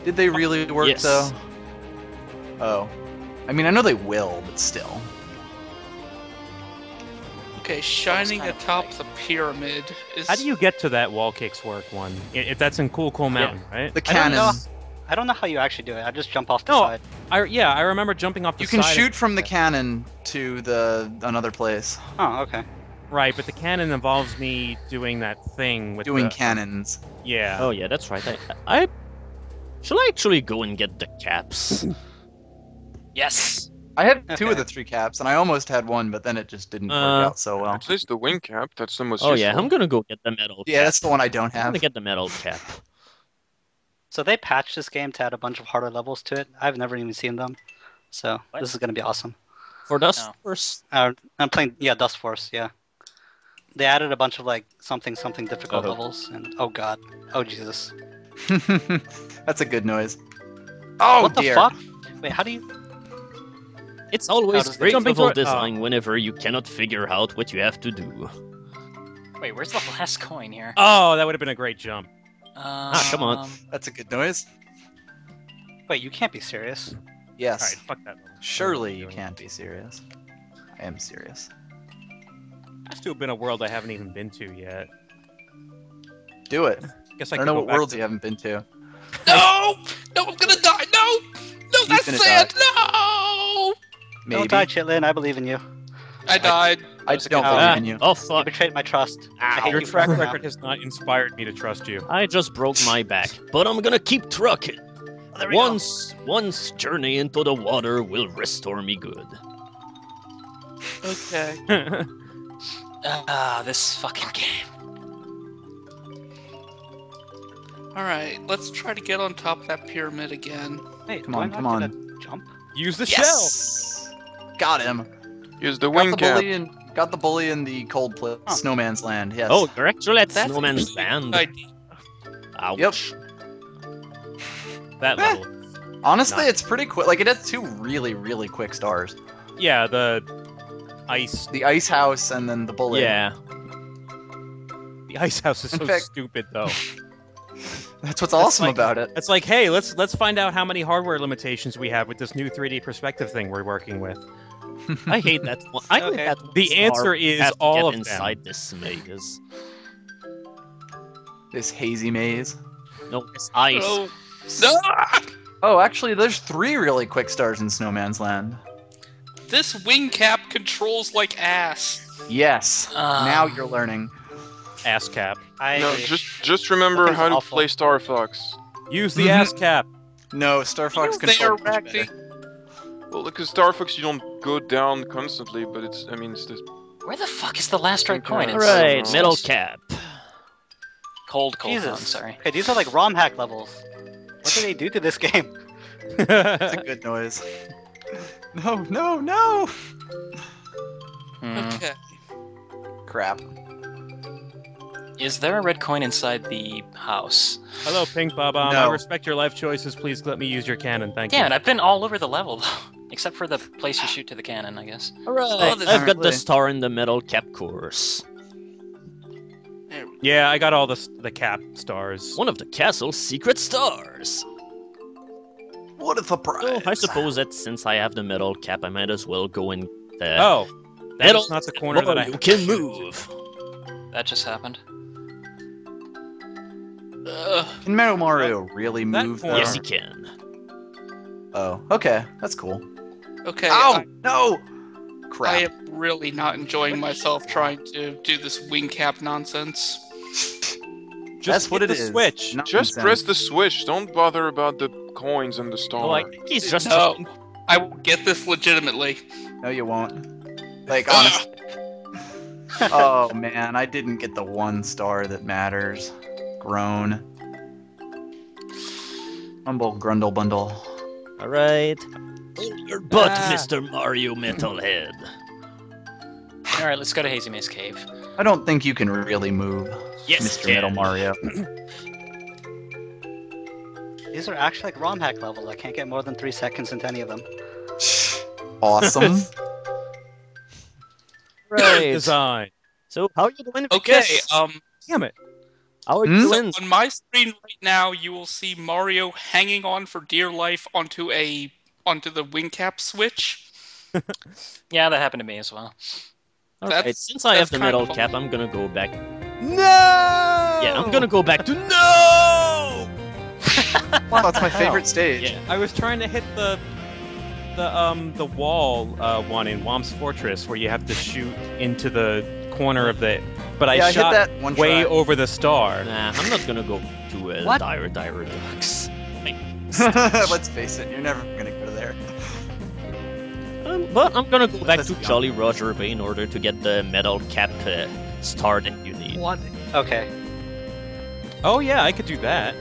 Did they really work Yes. though? Oh. I mean, I know they will, but still. Okay, shining atop the pyramid is. How do you get to that wall kicks work one? If that's in Cool Cool Mountain, right? The I don't know. cannon. I don't know how you actually do it. I just jump off the No, side. I yeah, I remember jumping off the You can side. shoot from the cannon to the another place. Oh, okay. Right, but the cannon involves me doing that thing with Doing the, cannons. Yeah. Oh yeah, that's right. I, I shall I actually go and get the caps? Yes. I had two Okay. of the three caps, and I almost had one, but then it just didn't Uh, work out so well. At least the wing cap, that's the most oh yeah. I'm gonna go get the metal. Yeah, cap. that's the one I don't have. I'm have. gonna get the metal cap. So they patched this game to add a bunch of harder levels to it. I've never even seen them. So What? this is gonna be awesome. For Dust No. Force. Uh, I'm playing, yeah, Dustforce, yeah. They added a bunch of like something something difficult Oh. levels, and oh god, oh Jesus, That's a good noise. Oh what the fuck? Wait, how do you? It's always does great level through it- oh. design whenever you cannot figure out what you have to do. Wait, where's the last coin here? Oh, that would have been a great jump. Ah, come on. Um, That's a good noise. Wait, you can't be serious. Yes. All right, fuck that. Surely you can't be serious. I am serious. Has to have been a world I haven't even been to yet. Do it. Guess I, I don't know what worlds to- you haven't been to. No! No, I'm gonna die! No! No, that's gonna! No! Maybe. Don't die, Chitlin. I believe in you. I died. I was a don't good believe Ah, in you. oh You fuck! betrayed my trust. I hate Your you track record has not inspired me to trust you. I just broke my back, but I'm gonna keep trucking. There we go. Once, once journey into the water will restore me good. Okay. Ah, this fucking game. Alright, let's try to get on top of that pyramid again. Wait, Come on, come on. Jump. Use the shell. Yes. Got him. Use the Got the cap. bully in. Got the bully in the cold pla- Huh. snowman's land. Yes. Oh, you're actually at That's Snowman's Land. idea. Ouch. Yep. That Eh. level. Honestly, Not- it's pretty quick. Like it has two really, really quick stars. Yeah, the ice. The ice house and then the bully. Yeah. The ice house is In so fact- stupid, though. That's what's awesome like- about it. It's like, hey, let's let's find out how many hardware limitations we have with this new 3D perspective thing we're working with. I hate that one. I hate Okay. that The answer is have to all get of them. inside this maze. This hazy maze. No, it's ice. Oh. No! Oh, actually, there's three really quick stars in Snowman's Land. This wing cap controls like ass. Yes. Um, now you're learning. Ass cap. I No, just just remember That thing's how to awful. play Star Fox. Use the Mhm. ass cap. No, Star Fox They are controls much acting. Better. Well, because Star Fox, you don't go down constantly, but it's. I mean, it's just. Where the fuck is the last red coin? Okay. It's Alright, so- middle cap. Cold, cold. Jesus. I'm sorry. Okay, these are like ROM hack levels. What did they do to this game? That's a good noise. No, no, no! Hmm. Okay. Crap. Is there a red coin inside the house? Hello, Pink Bob. Um, No. I respect your life choices. Please let me use your cannon. Thank Damn it, you. I've been all over the level, though. Except for the place you shoot to the cannon, I guess. Alright, this- I've got the star in the middle cap course. Yeah, I got all the the cap stars. One of the castle's secret stars. What a surprise! Oh, I suppose that since I have the metal cap, I might as well go in the Oh, metal. that's not the corner that I. you can move. That just happened. Ugh. Can Mario Mario really move corner- there? Yes, he can. Oh, okay, that's cool. Okay. Ow! I, No! Crap. I am really not enjoying myself trying to do this wing cap nonsense. Just That's what hit it the is. Switch. Not Just press the switch. Don't bother about the coins and the star. Oh, I think he's just. No, I will get this legitimately. No, you won't. Like, ah! honestly. oh man, I didn't get the one star that matters. Groan. Humble Grundle Bundle. Alright. Hold your butt, Ah. Mr. Mario Metalhead. Alright, let's go to Hazy Maze Cave. I don't think you can really move, Yes, Mr. can. Metal Mario. These are actually like ROM hack levels. I can't get more than three seconds into any of them. awesome. Right. Design. So, how are you doing? Okay, Vicas? um, Damn it. How are Hmm? you so doing? on my screen right now, you will see Mario hanging on for dear life onto a onto the wing cap switch. Yeah, that happened to me as well. Alright, that's- since I have the kind metal of- cap, I'm gonna go back. No. Yeah, I'm gonna go back to no. Wow, that's my favorite stage. Yeah. I was trying to hit the the um the wall uh, one in Whomp's Fortress where you have to shoot into the corner of the. But I yeah, I shot hit that one way try. over the star. Nah, I'm not gonna go to a Dire Dire Docks. Let's face it, you're never gonna go there. Um, but I'm gonna go back Let's to be Jolly Roger Bay in order to get the metal cap uh, star that you need. What? Okay. Oh yeah, I could do that.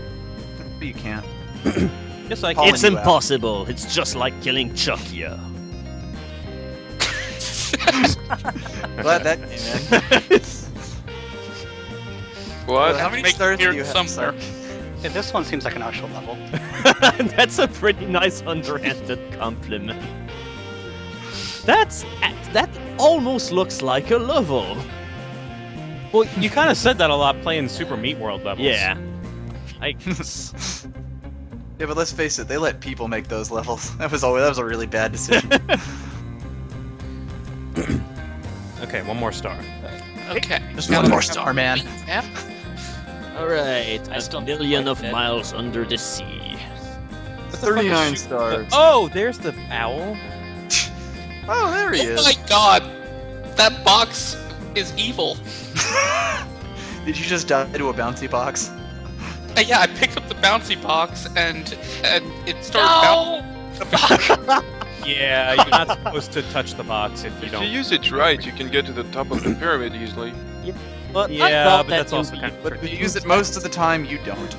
But you can't. Yes, I can. It's you out. impossible. It's just like killing Chucky. Glad that came in. What? How many stars do you have? somewhere. Sark? Yeah, this one seems like an actual level. That's a pretty nice underhanded compliment. That's that almost looks like a level. Well, you kind of said that a lot playing Super Meat World levels. Yeah. I Yeah, but let's face it, they let people make those levels. That was always that was a really bad decision. Okay, one more star. Okay. Just one more star, man. wing All right, I a still million of that. miles under the sea. Thirty-nine stars. Oh, there's the owl. Oh, there he Oh is. my god! That box is evil. Did you just die to a bouncy box? Uh, yeah, I picked up the bouncy box and and it started bouncing. Yeah, you're not supposed to touch the box if you If don't. If you use it right, you can get to the top of the pyramid easily. But Yeah, but that that's would also be- kind of But if you use it most of the time, you don't.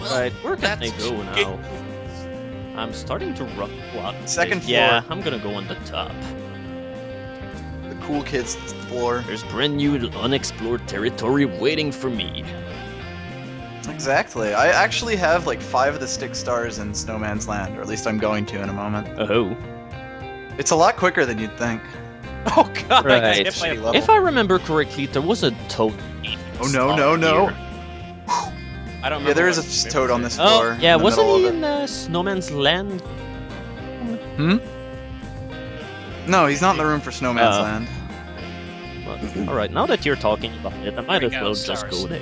Right, where can I That's go now? I'm starting to run a lot. Second Yeah, floor. I'm gonna go on the top. The cool kids floor. There's brand new unexplored territory waiting for me. Exactly. I actually have like five of the stick stars in Snowman's Land, or at least I'm going to in a moment. Oh. It's a lot quicker than you'd think. Oh god, Right. hit by a- Shitty level. If I remember correctly, there was a toad. Oh no no no! I don't. Yeah, there is a toad on this Oh, floor. yeah, in wasn't he in uh, Snowman's Land? Hmm. No, he's not in the room for Snowman's Oh. Land. Well, Alright, now that you're talking about it, I might as we go, well just go there.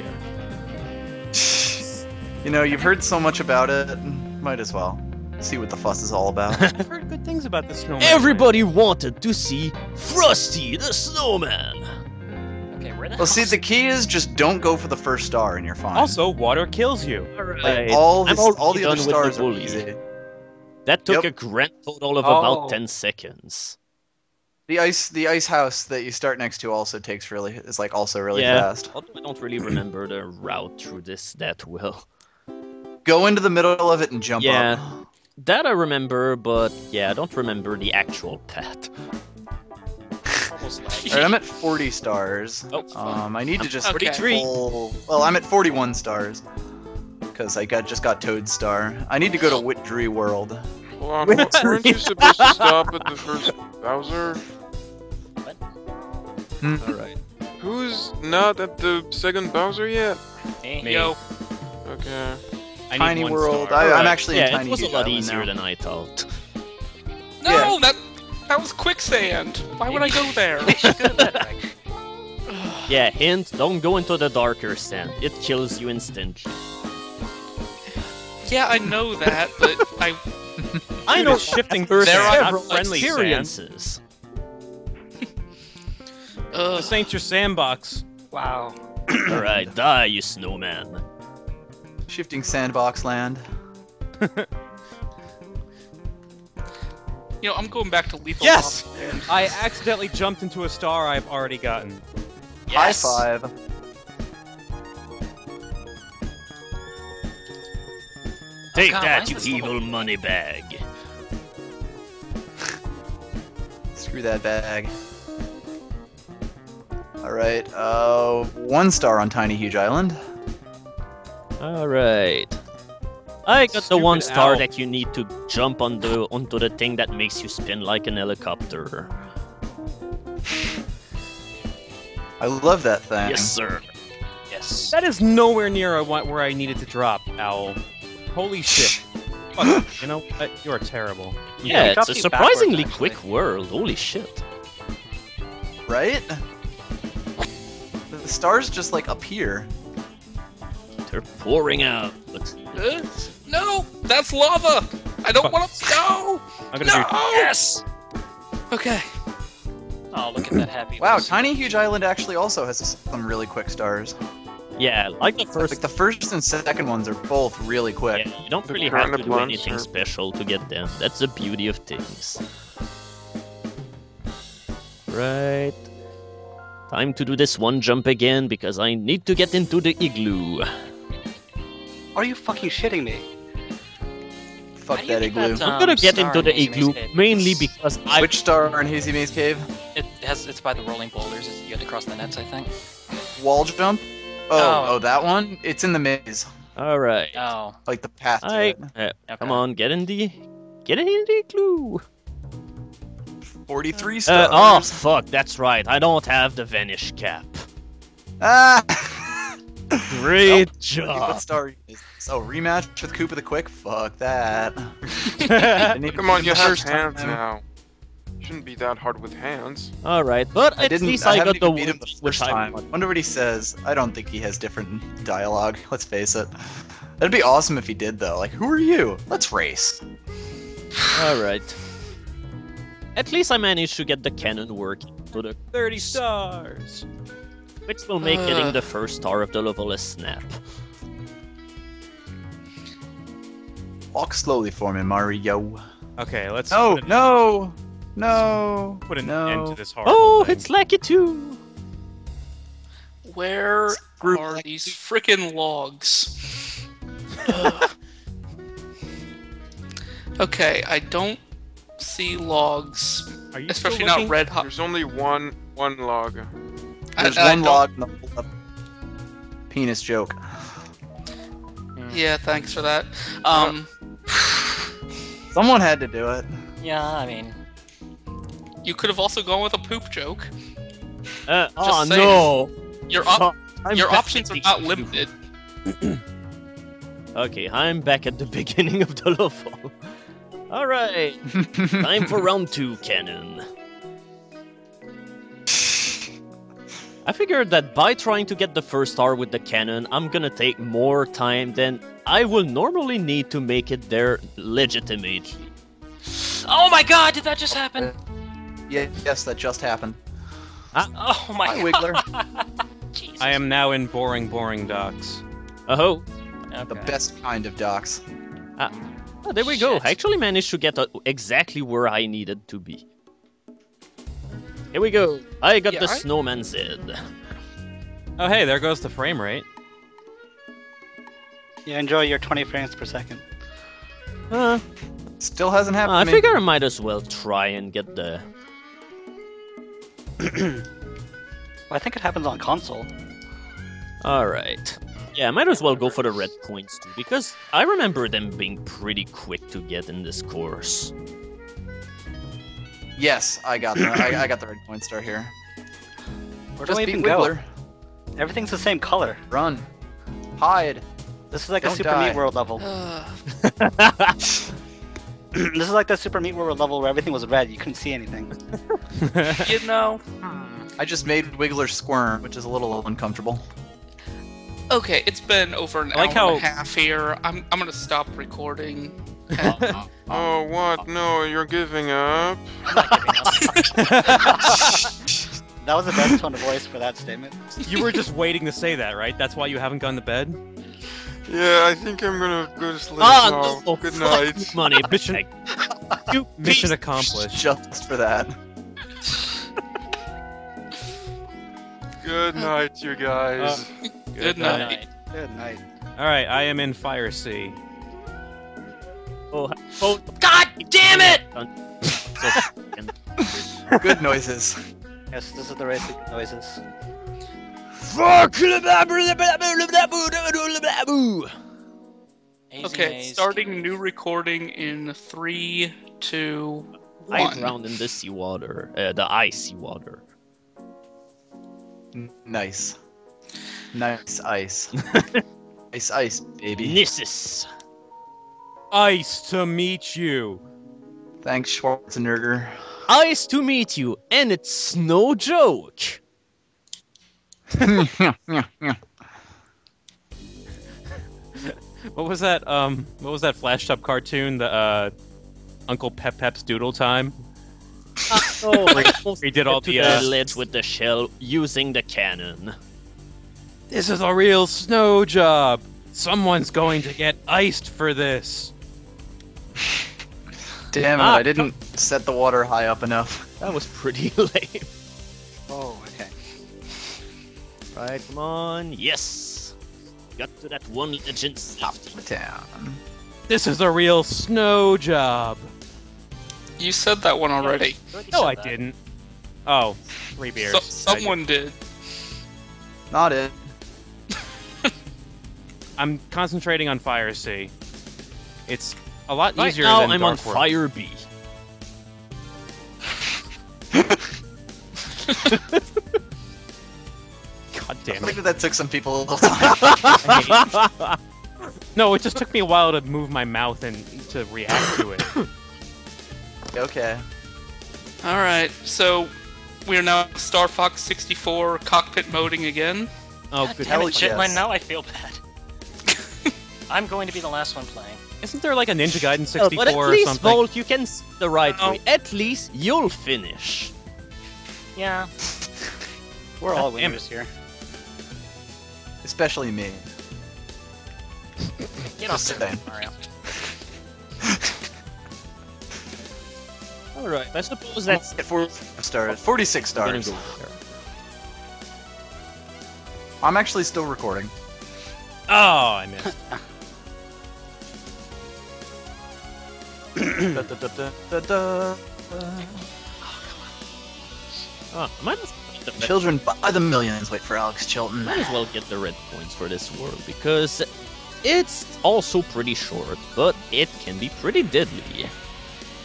You know, you've heard so much about it. Might as well see what the fuss is all about. I've heard good things about the snowman. Everybody wanted to see Frosty the Snowman! Okay, where Where the Well, see, the key is just don't go for the first star and you're fine. Also, water kills you. like, Alright, all, this, all the other done with the stars are easy. That took Yep. a grand total of Oh. about 10 seconds. The ice, the ice house that you start next to also takes really is like also really Yeah. fast. I don't really remember the route through this that well. Go into the middle of it and jump Yeah. up. That I remember, but yeah, I don't remember the actual path. Almost like- Alright, I'm at 40 stars. Oh, Um, I need to just Okay. pull- Well, I'm at 41 stars because I got just got Toad Star. I need to go to Wet-Dry World. Hold on, weren't you supposed to stop at the first Bowser? What? Alright. Who's not at the second Bowser yet? Me. Me. Yo, Okay. I Tiny World. star. I, I'm Alright, actually in yeah, Tiny it was a lot easier now. than I thought. no, that that was quicksand. Why would I go there? You should do that, Greg. Yeah, hint, don't go into the darker sand. It kills you instantly. yeah, I know that, but I I know shifting first There are several friendly sand. experiences. uh, This ain't your sandbox. Wow. Alright, die, you snowman. Shifting Sandbox Land. You know I'm going back to lethal. Yes! Lava I accidentally jumped into a star I've already gotten. Yes. High five. Take God, why that, is you this level- evil money bag. Screw that bag. Alright, uh, one star on Tiny Huge Island. Alright. I got the one star owl. that you need to jump on the onto the thing that makes you spin like an helicopter. I love that thing. Yes, sir. Yes. That is nowhere near I want where I needed to drop, Owl. Holy shit. Fuck, you know what? You're terrible. Yeah, he it's a surprisingly quick actually. world. Holy shit. Right? The stars just like appear. They're pouring out. No, that's lava. I don't oh. want to. No. I'm gonna No. do Yes. Okay. Oh, look at that happy. Wow, face. Tiny Huge Island actually also has some really quick stars. Yeah, like the first. Like the first and second ones are both really quick. Yeah, you don't The really have to do anything are- special to get them. That's the beauty of things. Right. Time to do this one jump again because I need to get into the igloo. Are you fucking shitting me? Fuck How do you that igloo. that, I'm um, gonna get into the Hazy igloo mainly because I. Which star in Hazy Maze Cave? It has. It's by the rolling boulders. It's, you have to cross the nets, I think. Wall jump? Oh, Oh. oh, that one? It's in the maze. All right. Oh. Like the path to I. it. uh, Okay. Come on, get in the. Get in the igloo. 43 Uh, stars. oh fuck, that's right. I don't have the vanish cap. Ah! Great what job. star is this? Oh, rematch with Koopa the Quick? Fuck that. it. Come on, beat you him have first hands time. now. Shouldn't be that hard with hands. All right, but I at didn't. least I, I, haven't got the even beat him the first I time. Wonder what he says. I don't think he has different dialogue. Let's face it. That'd be awesome if he did, though. Like, who are you? Let's race. All right. At least I managed to get the cannon working, so the 30 stars. which will make getting Uh. the first star of the level a snap. Walk slowly for me, Mario. Okay, let's No, put, an, no, no. put an no. end to this horrible Oh, thing. it's Lucky too. Where Screw are Black these freaking logs? Okay, I don't see logs, Are you especially not red hot. There's only one one log. There's I- I one don't- log in the penis joke. Yeah, thanks for that. Um, Someone had to do it. Yeah, I mean, you could have also gone with a poop joke. Uh, oh saying. no. Your op- I'm your options are not limited. Okay, I'm back at the beginning of the level. All right, time for round two, cannon. I figured that by trying to get the first star with the cannon, I'm gonna take more time than I will normally need to make it there legitimately. oh my God! Did that just happen? Yeah, yes, that just happened. Oh my Hi, God! Wiggler. I am now in boring, boring docks. Oh, Okay. The best kind of docks. oh, there we go. I actually managed to get uh, exactly where I needed to be. Here we go. I got Yeah, the I- snowman's head. Oh, hey, there goes the frame rate. You enjoy your 20 frames per second. Uh, Still hasn't happened. I to me. figure I might as well try and get the. Well, I think it happens on console. Alright. Yeah, I might as well go for the red points too, because I remember them being pretty quick to get in this course. Yes, I got the I, I got the red point star here. Where do Just I beat even go? Everything's the same color. Run. Hide. This is like a Don't Super die. Meat World level. this is like the Super Meat World level where everything was red. You couldn't see anything. you know. Hmm. I just made Wiggler squirm, which is a little uncomfortable. Okay, it's been over an like hour and a half here. I'm I'm gonna stop recording. And- uh, uh-huh. Oh, what? No, you're giving up? I'm not giving up. That was the best tone of voice for that statement. you were just waiting to say that, right? That's why you haven't gone to bed? Yeah, I think I'm gonna go to sleep Ah, now. no, Good night. Money, Mission- You Mission accomplished. Just for that. Good night, you guys. Good night. Good night. Alright, I am in Fire Sea. Oh, oh, God damn it! Good noises. Yes, this is the racing noises. Hazy Okay, starting new recording in three, two, I one. drowned in the seawater, uh, the icy water. Nice. Nice ice. ice ice, baby. Nissus. Ice to meet you. Thanks, Schwarzenegger. Ice to meet you, and it's no joke. What was that? Um, what was that Flash Tub cartoon? The uh, Uncle Pep Pep's Doodle Time. Oh, He did all to the. the Uh, ledge with the shell using the cannon. this is a real snow job. Someone's going to get iced for this. Damn it, Ah. I didn't set the water high up enough. That was pretty lame. Right, come on. Yes. Got to that one legend safety. Town. This is a real snow job. You said that one already. already No, I didn't. Oh, three beers. So, someone did. Not it. I'm concentrating on Fire Sea. It's a lot Right easier now, than I'm on Dark World. Fire B. God I damn think it. that, that took some people a little time. No, it just took me a while to move my mouth and to react to it. okay. All right, so we are now Star Fox 64 cockpit moding again. Oh, God good. damn hell it, Chitlin, yes. now I feel bad. I'm going to be the last one playing. Isn't there like a Ninja Gaiden 64 Oh, 64 but at or least, something? Volt, you can s- the right No. way. At least you'll finish. Yeah. We're all God damn winners here. Especially me. Get off Just there. Mario. All right. I suppose that's At 45 stars. 46 stars. I'm actually still recording. Oh, I missed. Da, da, da, da, da, da. Ah, I might as well get the red, Children by the millions wait for Alex Chilton. might as well get the red points for this world because it's also pretty short, but it can be pretty deadly.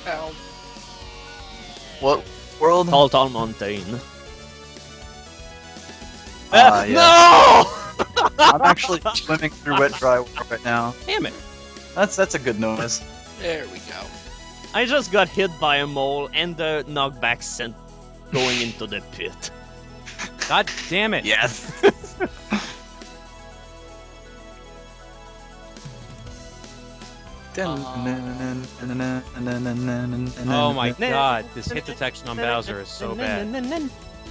Ow. What world? Tall, tall mountain. Ah, yeah. No! I'm actually swimming through wet dry water right now. Damn it! That's that's a good noise. There we go. I just got hit by a mole and the knockback sent going into the pit. God damn it. Yes. Oh my god, this hit detection on Bowser is so bad.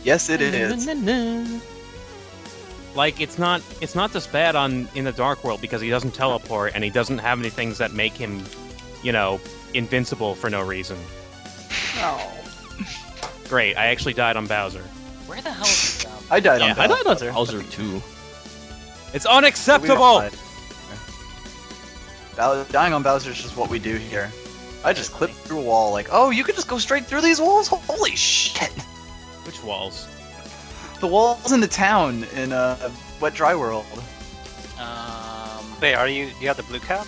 Yes, it is. like it's not it's not this bad on in the Dark World because he doesn't teleport and he doesn't have any things that make him, you know, invincible for no reason. Oh. Great, I actually died on Bowser. Where the hell is the um, I died Yeah, on I died on Bowser. Bowser too. It's unacceptable. fight. Dying on Bowser is just what we do here. I just clipped through a wall like, oh, you could just go straight through these walls? Holy shit! Which walls? The walls in the town in uh, Wet Dry World. um Wait, are you you have the blue cap?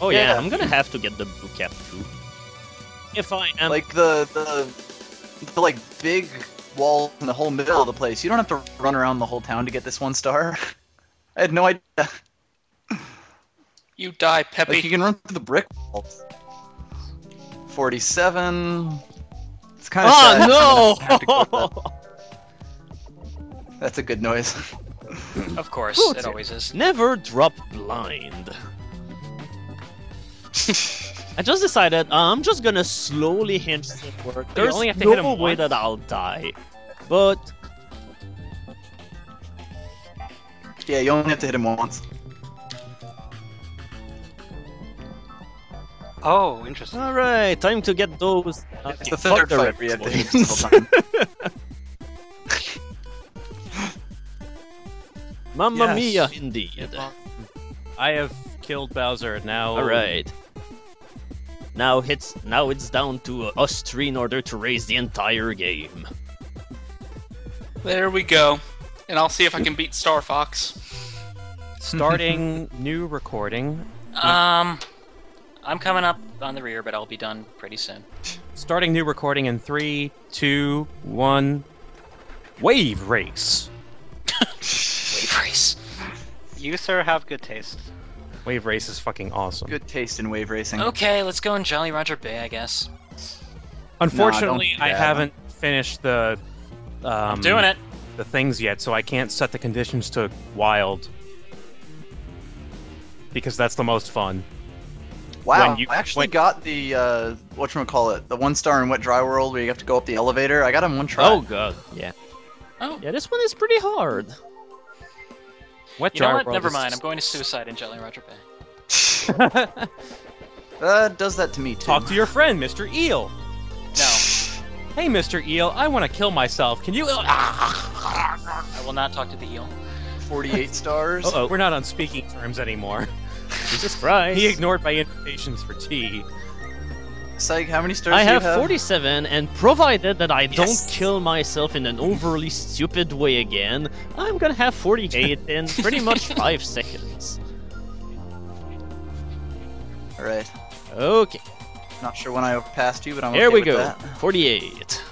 Oh yeah, Yeah. I'm gonna have to get the blue cap too. If I am like the, the the like big wall in the whole middle of the place. You don't have to run around the whole town to get this one star. I had no idea. You die, Peppy. Like you can run through the brick walls. Forty-seven. It's kind of Oh sad. no! That's a good noise. of course, Who's it it? always is. Never drop blind. I just decided uh, I'm just gonna slowly hinge forward. you There's only have to no hit him way once? that I'll die, but yeah, you only have to hit him once. Oh, interesting. all right, time to get those. Uh, It's the third fight where you have to hit him explosions. the whole time. Mamma Yes. mia, indeed. I have killed Bowser. Now, All right. Now it's now it's down to us three in order to raise the entire game. There we go. And I'll see if I can beat Star Fox. starting new recording. Um I'm coming up on the rear, but I'll be done pretty soon. Starting new recording in three, two, one. Wave race. Wave race. You sir have good taste. Wave race is fucking awesome. Good taste in wave racing. Okay, let's go in Jolly Roger Bay, I guess. Unfortunately, do I that. haven't finished the. Um, I'm doing it. The things yet, so I can't set the conditions to wild. Because that's the most fun. Wow, you- I actually when- got the uh, what you call it, the one star in Wet Dry World where you have to go up the elevator. I got him one try. Oh god, yeah. Oh. Yeah, this one is pretty hard. Wet You know Dry what? World Never is mind. I'm going to suicide in Jolly Roger Bay. Uh, does that to me too. Talk to your friend, Mr. Eel. No, Hey, Mr. Eel, I want to kill myself. Can you? Uh, I will not talk to the eel. 48 stars. Uh-oh. We're not on speaking terms anymore. Jesus Christ. He ignored my invitations for tea. Psych, how many stars I do you have have? 47, and provided that I Yes. don't kill myself in an overly stupid way again, I'm gonna have 48 in pretty much 5 seconds. Alright. Okay, Not sure when I overpassed you, but I'm here okay we with go. that. 48.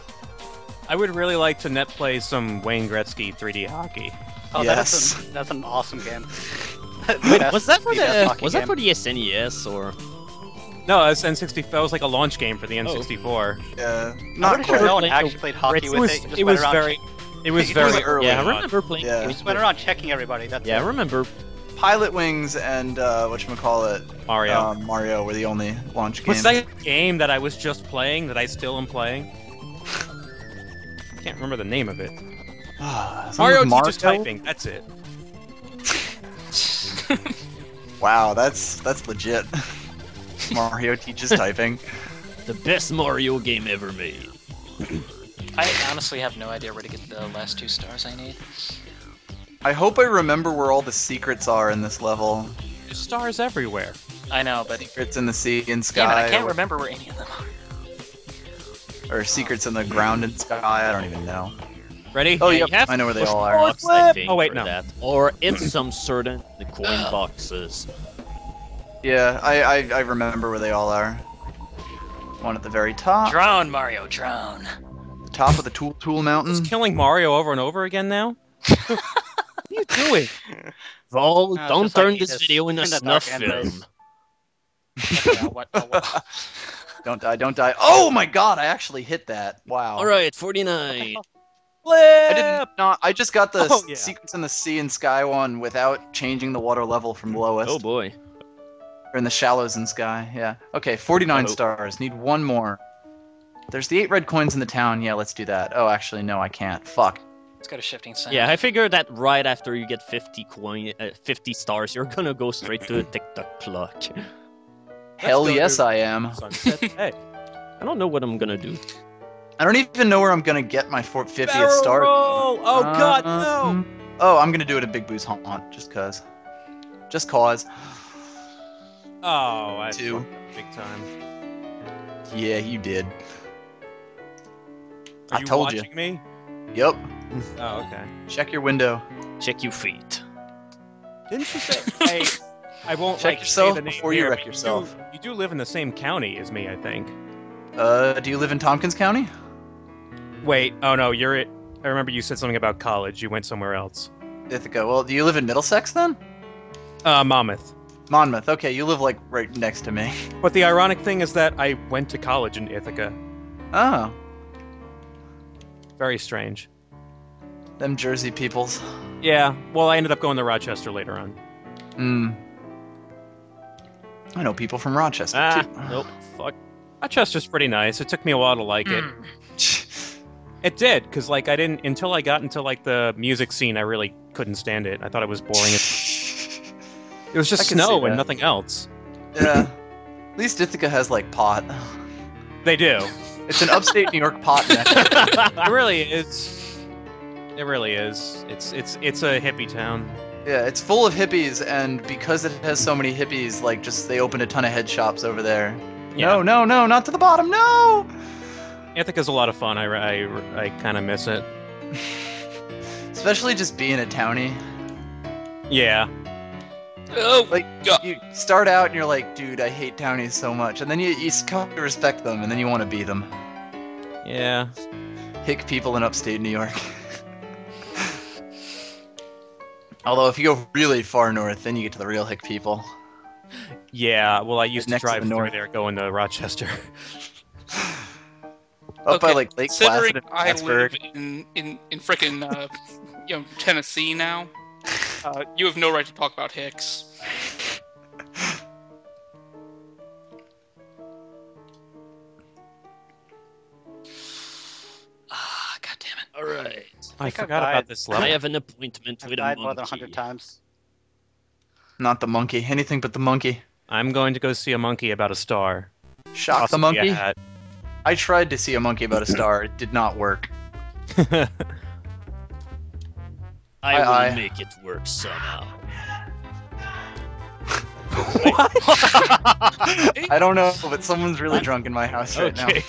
I would really like to net play some Wayne Gretzky 3D hockey. Oh, Yes. that's, an, that's an awesome game. Wait, was that for best the hockey was that for the SNES or? No, that's N64. That was like a launch game for the N64. Yeah. I'm Not sure quite. no one actually played hockey It with was, it. Just it was very, it was It very. early yeah, I remember playing. Yeah. it just went around checking everybody. That's Yeah, I remember. Pilotwings and uh, whatchamacallit, Mario. um, Mario were the only launch games. What's that game that I was just playing that I still am playing? I can't remember the name of it. Something Mario with teaches typing. That's it. Wow, that's that's legit. Mario teaches typing. The best Mario game ever made. I honestly have no idea where to get the last two stars I need. I hope I remember where all the secrets are in this level. There's stars everywhere. I know, but Secrets in the sea and damn it, sky, I can't or, remember where any of them are. or secrets in the ground and sky. I don't even know. Ready? Oh, Yeah, yep, you have I know where they push all the are. box, Oh, wait, no. That. Or it's some sort of the coin boxes. Yeah, I, I I remember where they all are. One at the very top, Drone, Mario, drone. the top of the Tall Tall Mountain. Just killing Mario over and over again now? what are you doing? Vol, Uh, don't just like turn this this video into in the snuff dark embers. film. Okay, Don't die, don't die. Oh my god, I actually hit that. Wow. Alright, 49. I did not. I just got the Oh, yeah. secrets in the sea and sky one without changing the water level from lowest. Oh boy. Or in the shallows in sky. Yeah. Okay, 49 Uh-oh. stars. Need one more. There's the eight red coins in the town. Yeah, let's do that. Oh, actually, no, I can't. Fuck. It's got a shifting sound. Yeah, I figured that right after you get 50 coin, uh, 50 stars, you're gonna go straight to a Tick Tock Clock. Hell yes, I am. Hey, I don't know what I'm gonna do. I don't even know where I'm gonna get my 450th star. roll! Oh God, Uh, no! Oh, I'm gonna do it at Big Boo's Haunt, just cause. Just cause. Oh, I Two. big time. Yeah, you did. Are I you told you. me? Yep. Oh, okay. Check your window. Check your feet. Didn't you say? hey, I won't Check like, yourself say the name before you here, wreck but yourself. do- You do live in the same county as me, I think. Uh, do you live in Tompkins County? Wait. Oh no, you're it. I remember you said something about college. You went somewhere else. Ithaca. Well, do you live in Middlesex then? Uh, Monmouth. Monmouth. Okay, you live like right next to me. But the ironic thing is that I went to college in Ithaca. Oh, Very strange. them Jersey peoples. Yeah. Well, I ended up going to Rochester later on. Hmm. I know people from Rochester Ah, too. nope. Fuck. Rochester's pretty nice. It took me a while to like it. Mm. It did, because like I didn't until I got into like the music scene. I really couldn't stand it. I thought it was boring. It, it was just snow and nothing else. yeah. At least Ithaca has like pot. They do. It's an upstate New York pot it really is. It really is. It's it's it's a hippie town. Yeah, it's full of hippies, and because it has so many hippies, like just they opened a ton of head shops over there. No, no, no, not to the bottom. No. Ithaca's a lot of fun. I I, I kind of miss it. Especially just being a townie. Yeah. Oh, Like God. you start out and you're like, dude, I hate townies so much, and then you you come to respect them, and then you want to be them. Yeah. Hick people in upstate New York. Although if you go really far north, then you get to the real hick people. Yeah. Well, I used to next to drive the through north. there going to Rochester. Up by Okay, like Lake considering Placid and I Plattsburgh. live in in in frickin' uh, you know Tennessee now, uh, you have no right to talk about Hicks. Ah, God damn it. All right. I I've forgot about died. this I have an appointment I've with a died monkey. more than 100 times. Not the monkey. Anything but the monkey. I'm going to go see a monkey about a star. Shock the Possibly a monkey. I tried to see a monkey about a star. It did not work. I Aye, will aye. make it work somehow. I don't know, but someone's really drunk in my house right okay.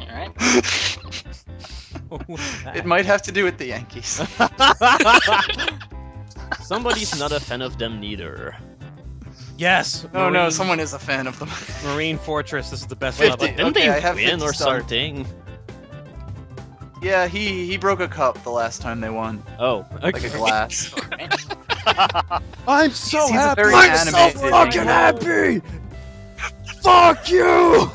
All right. now. It might have to do with the Yankees. Somebody's not a fan of them neither. yes. No, no, someone is a fan of them. Marine Fortress. This is the best Fifty. level. Didn't Okay, they I have win 50 or stars. something? Yeah, he he broke a cup the last time they won, Oh, like a glass. I'm so He's a happy. very I'm so fucking happy. Fuck you.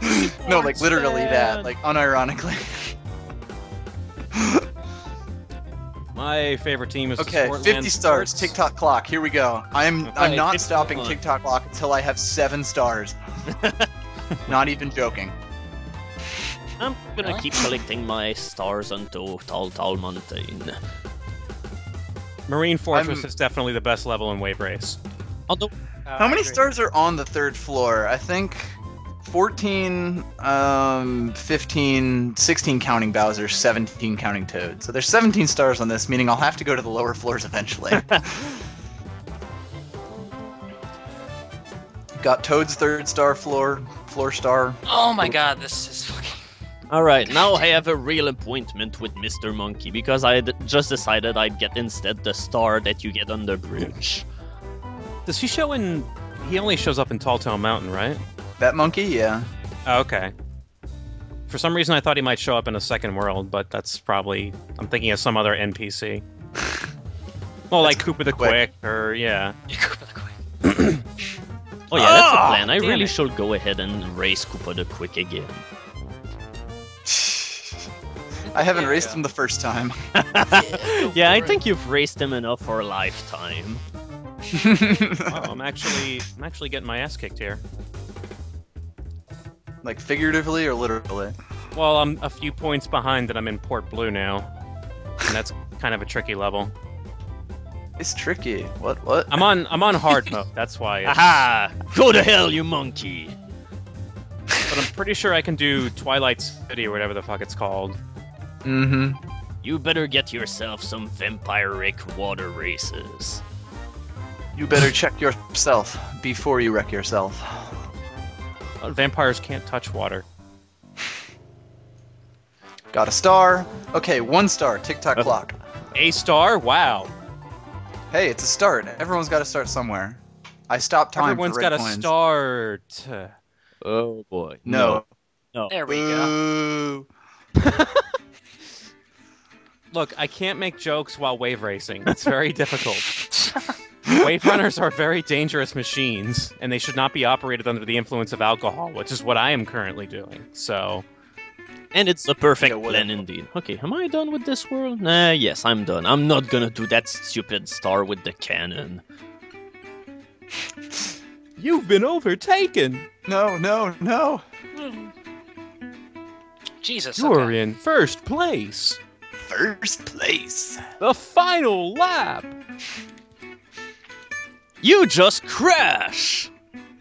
no, like literally that, like unironically. My favorite team is the Okay, Sportland 50 stars. Sports. Tick Tock Clock. Here we go. I'm I'm not stopping on. Tick Tock Clock until I have seven stars. not even joking. I'm gonna Really? keep collecting my stars until Tall Tall Mountain. Marine Fortress I'm- is definitely the best level in Wave Race. Although How many stars are on the third floor? I think 14, um, 15, 16 counting Bowser, 17 counting Toad. So there's 17 stars on this, meaning I'll have to go to the lower floors eventually. Got Toad's third star floor, floor star. Oh my god, this is fucking. Alright, now I have a real appointment with Mr. Monkey because I just decided I'd get instead the star that you get on the bridge. Does he show in? He only shows up in Tall Town Mountain, right? That monkey, yeah. Oh, okay. For some reason, I thought he might show up in a second world, but that's probably I'm thinking of some other NPC. Well, like Koopa the Quick. Quick, or yeah. You go the quick. Oh yeah, that's Ah, a plan. I really it. should go ahead and race Koopa the Quick again. I haven't raced him the first time. yeah, I think you've raced him enough for a lifetime. Oh, I'm actually I'm actually getting my ass kicked here. like figuratively or literally? Well, I'm a few points behind, and I'm in Port Blue now, and that's kind of a tricky level. It's tricky. What? What? I'm on I'm on hard mode. That's why. It's, Aha! Go to hell, you monkey! but I'm pretty sure I can do Twilight City or whatever the fuck it's called. Mm-hmm. You better get yourself some vampiric water races. You better check yourself before you wreck yourself. Uh, Vampires can't touch water. Got a star. Okay, one star. Tick-tock Uh. clock. A star? Wow. Hey, it's a start. Everyone's got to start somewhere. I stopped time Everyone's for got red to coins. start. Oh boy. No. There we go. Boo. Look, I can't make jokes while wave racing. It's very difficult. Wave runners are very dangerous machines, and they should not be operated under the influence of alcohol, which is what I am currently doing. So, And it's the perfect Yeah, whatever. Uh, plan indeed. Okay, am I done with this world? Nah, yes, I'm done. I'm not gonna do that stupid star with the cannon. you've been overtaken. No, no, no. Hmm. Jesus. You're okay. in first place. First place. The final lap. You just crash!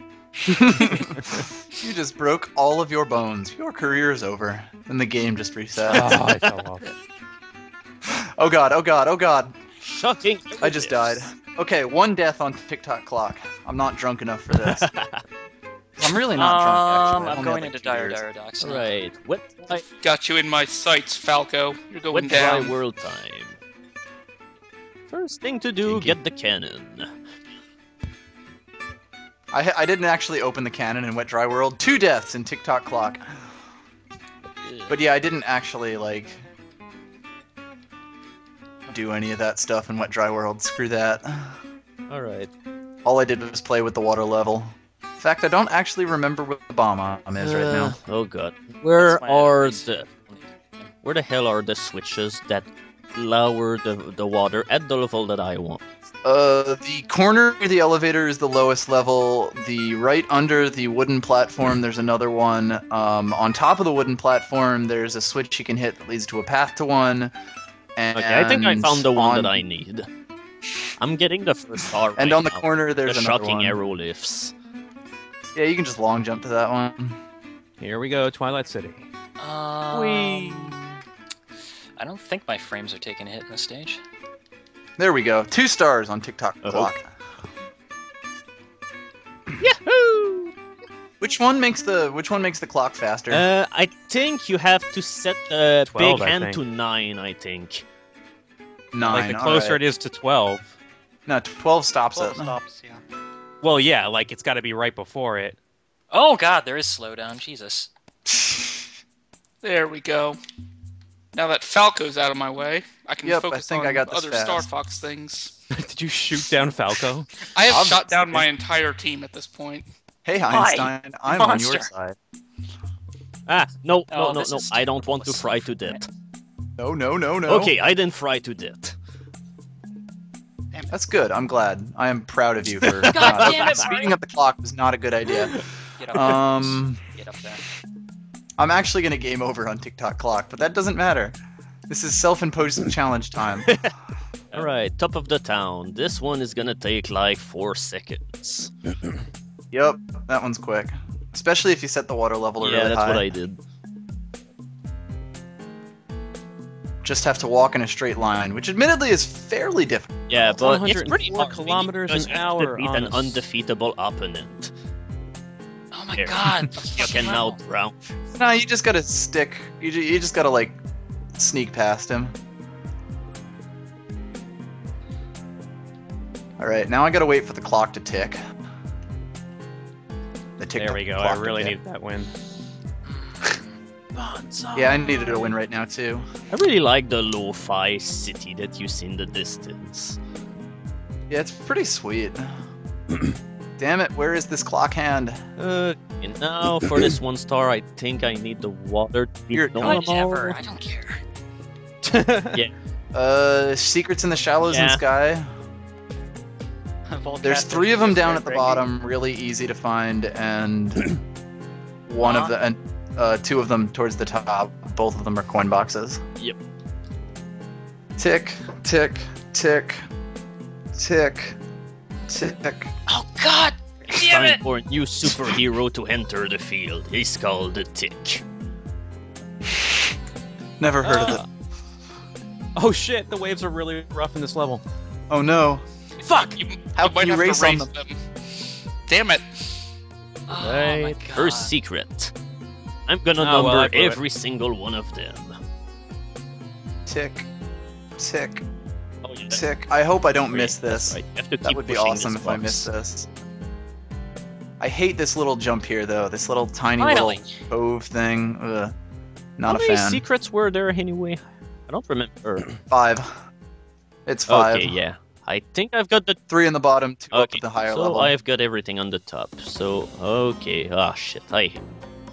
you just broke all of your bones. Your career is over. And the game just reset. Oh, I fell off. oh god, oh god, oh god. Shocking! I just died. Okay, one death on Tick Tock Clock. I'm not drunk enough for this. I'm really not drunk, Um, actually. I've I'm going into like, two dire beers. Dire Docks. now. Right. Wet, dry, Got you in my sights, Falco. You're going wet dry world time. First thing to do, Kinky. get the cannon. I, I didn't actually open the cannon in Wet Dry World. Two deaths in Tick Tock Clock. But yeah, I didn't actually, like, do any of that stuff in Wet Dry World. Screw that. Alright. All I did was play with the water level. In fact, I don't actually remember what the bomb arm is right now. Uh, Oh god. Where are advice. the where the hell are the switches that lower the the water at the level that I want? Uh, the corner of the elevator is the lowest level. The right under the wooden platform, there's another one. Um, on top of the wooden platform, there's a switch you can hit that leads to a path to one. And Okay, I think I found the one on- that I need. I'm getting the first star. And right on the now. corner, there's the another shocking one. arrow lifts. Yeah, you can just long jump to that one. Here we go, Twilight City. Um, Whee. I don't think my frames are taking a hit in this stage. There we go. Two stars on Tick Tock Uh-oh. clock. Yahoo! Which one makes the Which one makes the clock faster? Uh, I think you have to set the 12, big I hand think. to nine. I think. Nine. Like the closer alright. it is to 12. No, twelve stops Well, it. stops, yeah. Well, yeah, like it's got to be right before it. Oh god, there is slowdown. Jesus. There we go. Now that Falco's out of my way, I can Yep, I focus think on I got this other Star. Fox things. Did you shoot down Falco? I have shot Obviously. down my entire team at this point. Hey Why? Einstein, I'm on your side. Ah, no, no, Oh, no, no! I don't want to fry to death. No, no, no, no. Okay, I didn't fry to death. That's good. I'm glad. I am proud of you for. God damn it, speeding up the clock was not a good idea. Get up. Um, Get up there. I'm actually gonna game over on Tick Tock Clock, but that doesn't matter. This is self-imposed challenge time. All right, top of the town. This one is gonna take like four seconds. yep, that one's quick. Especially if you set the water level yeah, really that's what I did. Just have to walk in a straight line, which admittedly is fairly difficult. Yeah, but it's pretty hard kilometers an you to hour beat an a s- undefeatable opponent. Oh my Here. god. You can now drown. No, you just gotta stick. You, ju- you just gotta like sneak past him. All right, now I gotta wait for the clock to tick. The tick. There we go. I really need that win. Yeah, I needed a win right now too. I really like the lo-fi city that you see in the distance. Yeah, it's pretty sweet. Damn it, where is this clock hand? Uh, and now for this one star, I think I need the water to be You're- normal. Whatever. I don't care. Yeah. Uh, secrets in the shallows in Yeah. sky. There's three of them down at the breaking. bottom, really easy to find, and one of the and uh, two of them towards the top. Both of them are coin boxes. Yep. Tick, tick, tick, tick, tick. Oh God! It's Damn time it! for a new superhero to enter the field. He's called the Tick. Never heard of Ah. it. Oh shit, the waves are really rough in this level. Oh no. Fuck! You, How you can you have race to on race them. Damn it! Oh my Right. God. First secret. I'm gonna Oh, well, I number it. every single one of them. Tick, tick, Oh, yeah. tick. I hope I don't Right, miss this. right. You have to That would be awesome this if I box. missed this. I hate this little jump here though. This little tiny Finally. little cove thing. Ugh. Not How a many secrets were there anyway? I don't remember. Five. It's five. Okay, yeah. I think I've got the Three in the bottom, two up okay. at the higher so level. I've got everything on the top. So okay. Ah shit. I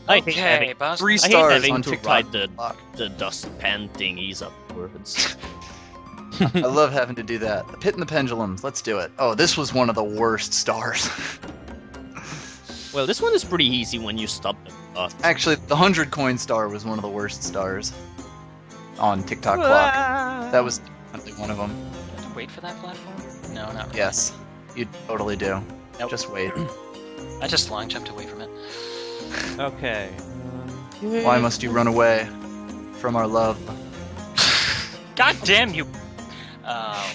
I hate Okay, having Bowser. Three I hate stars having on to Tick Tock. ride the Fuck. the dustpan thingies upwards. I love having to do that. The pit and the pendulums. Let's do it. Oh, this was one of the worst stars. well, this one is pretty easy when you stop the bus. Actually, the hundred coin star was one of the worst stars on Tick Tock Clock. That was one of them. Do I have to wait for that platform? No, not really. Yes, you totally do. Nope. Just wait. I just long jumped away from it. Okay. Why must you run away from our love? God damn you! Um,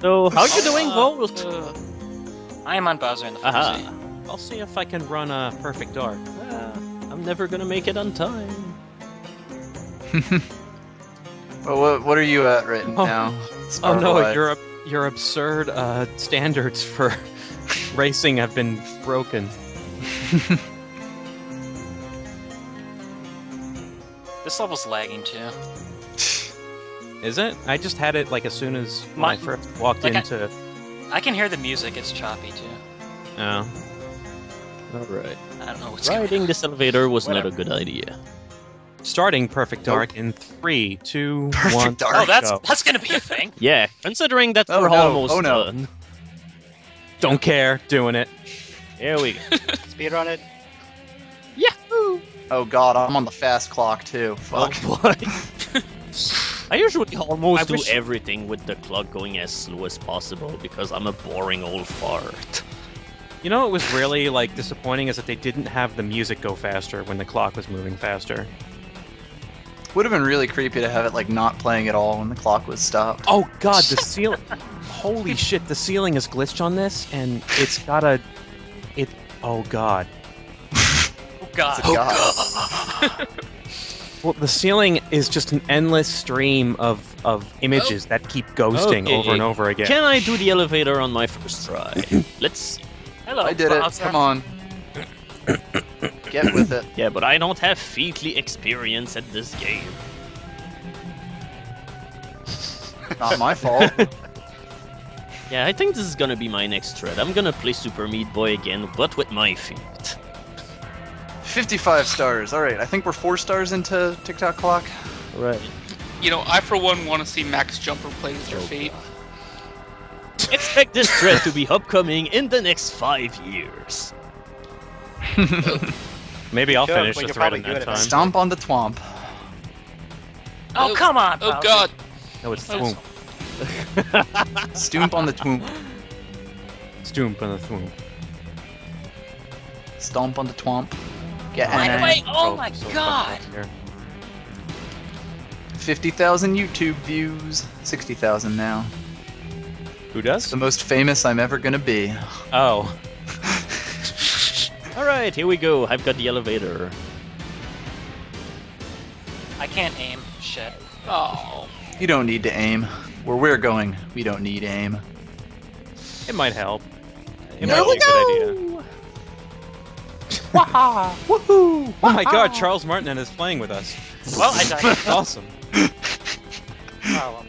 So how you doing, uh, Volt? uh, I am on Bowser in the first Aha. seat. I'll see if I can run a perfect dark. Ah, I'm never gonna make it on time. Well, what, what are you at right Oh. now? Oh no, Sparkle your your absurd uh, standards for racing have been broken. This level's lagging too. Is it? I just had it like as soon as when My- I first walked like I- into. I can hear the music. It's choppy too. Oh. Alright. I don't know what's going Riding on. this elevator was not a good idea. Starting perfect dark in three, two, Perfect one. dark. Oh, that's go. that's gonna be a thing. Yeah, considering that Oh, we're no. almost Oh, no. done. Don't care, doing it. Here we go. Speedrun it. Yahoo! Oh god, I'm on the fast clock too. Oh Fuck. boy. I usually almost I do wish- everything with the clock going as slow as possible because I'm a boring old fart. You know what was really like disappointing is that they didn't have the music go faster when the clock was moving faster. Would have been really creepy to have it like not playing at all when the clock was stopped. Oh god, the ceiling! Holy shit, the ceiling is glitched on this, and it's got a, it. Oh god. Oh God. It's a god. Well, the ceiling is just an endless stream of of images that keep ghosting Okay. over and over again. Can I do the elevator on my first try? Let's see. Hello. I did it. Come on. Get with it. Yeah, but I don't have featly experience at this game. Not my fault. Yeah, I think this is gonna be my next thread. I'm gonna play Super Meat Boy again, but with my feet. 55 stars. All right, I think we're four stars into Tick Tock Clock. Right. You know, I for one want to see Max Jumper play with your Oh, feet. Expect this thread to be upcoming in the next five years. Maybe I'll Sure, finish the you're in that time. it. Stomp on the Thwomp. Oh, oh come on. Oh Bowser. God! No, it's Oh, thwoomp. Stoomp on the twomp. Stoomp on the twomp. Stomp on the Thwomp. Get By the in way, it. oh my so God. 50,000 YouTube views. 60,000 now. Who It's does? the most famous I'm ever gonna be. Oh. Alright, here we go. I've got the elevator. I can't aim. Shit. Oh. You don't need to aim. Where we're going, we don't need aim. It might help. It No. might be a good idea. Woohoo! Oh my god, Charles Martinet is playing with us. Well, I died. Awesome. Oh,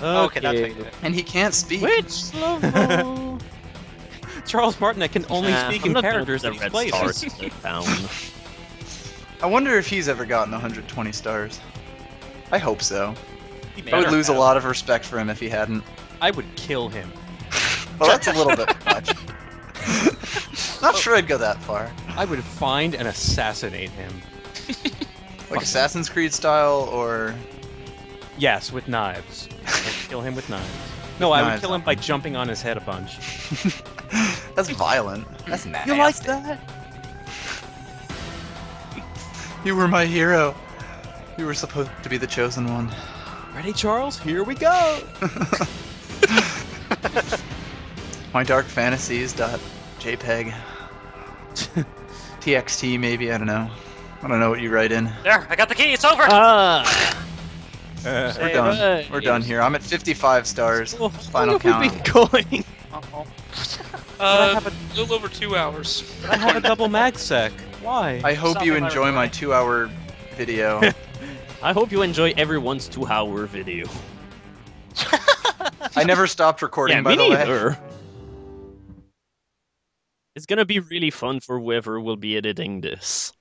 well. Okay, that's what you did. And he can't speak. Which level? Charles Martinet can only Nah, speak I'm in not gonna characters that the he red plays. stars in. I wonder if he's ever gotten 120 stars. I hope so. I would better lose a lot of respect for him if he hadn't. I would kill him. Well, that's a little bit much. Not sure I'd go that far. I would find and assassinate him. Like Assassin's Creed style, or Yes, with knives. I'd kill him with knives. No, I would knives, kill him by jumping on his head a bunch. that's violent. That's nasty. You like that? You were my hero. You were supposed to be the chosen one. Ready, Charles? Here we go. My dark fantasies. Dot JPEG. TXT maybe. I don't know. I don't know what you write in. There, I got the key. It's over. Ah! We're done. right. We're done here. I'm at 55 stars. Final where have we count. been going? Uh-oh. Uh, a little over two hours. I have a double mag sec. Why? I hope you enjoy my two-hour video. I hope you enjoy everyone's two-hour video. I never stopped recording, yeah, by me the way. neither. It's gonna be really fun for whoever will be editing this.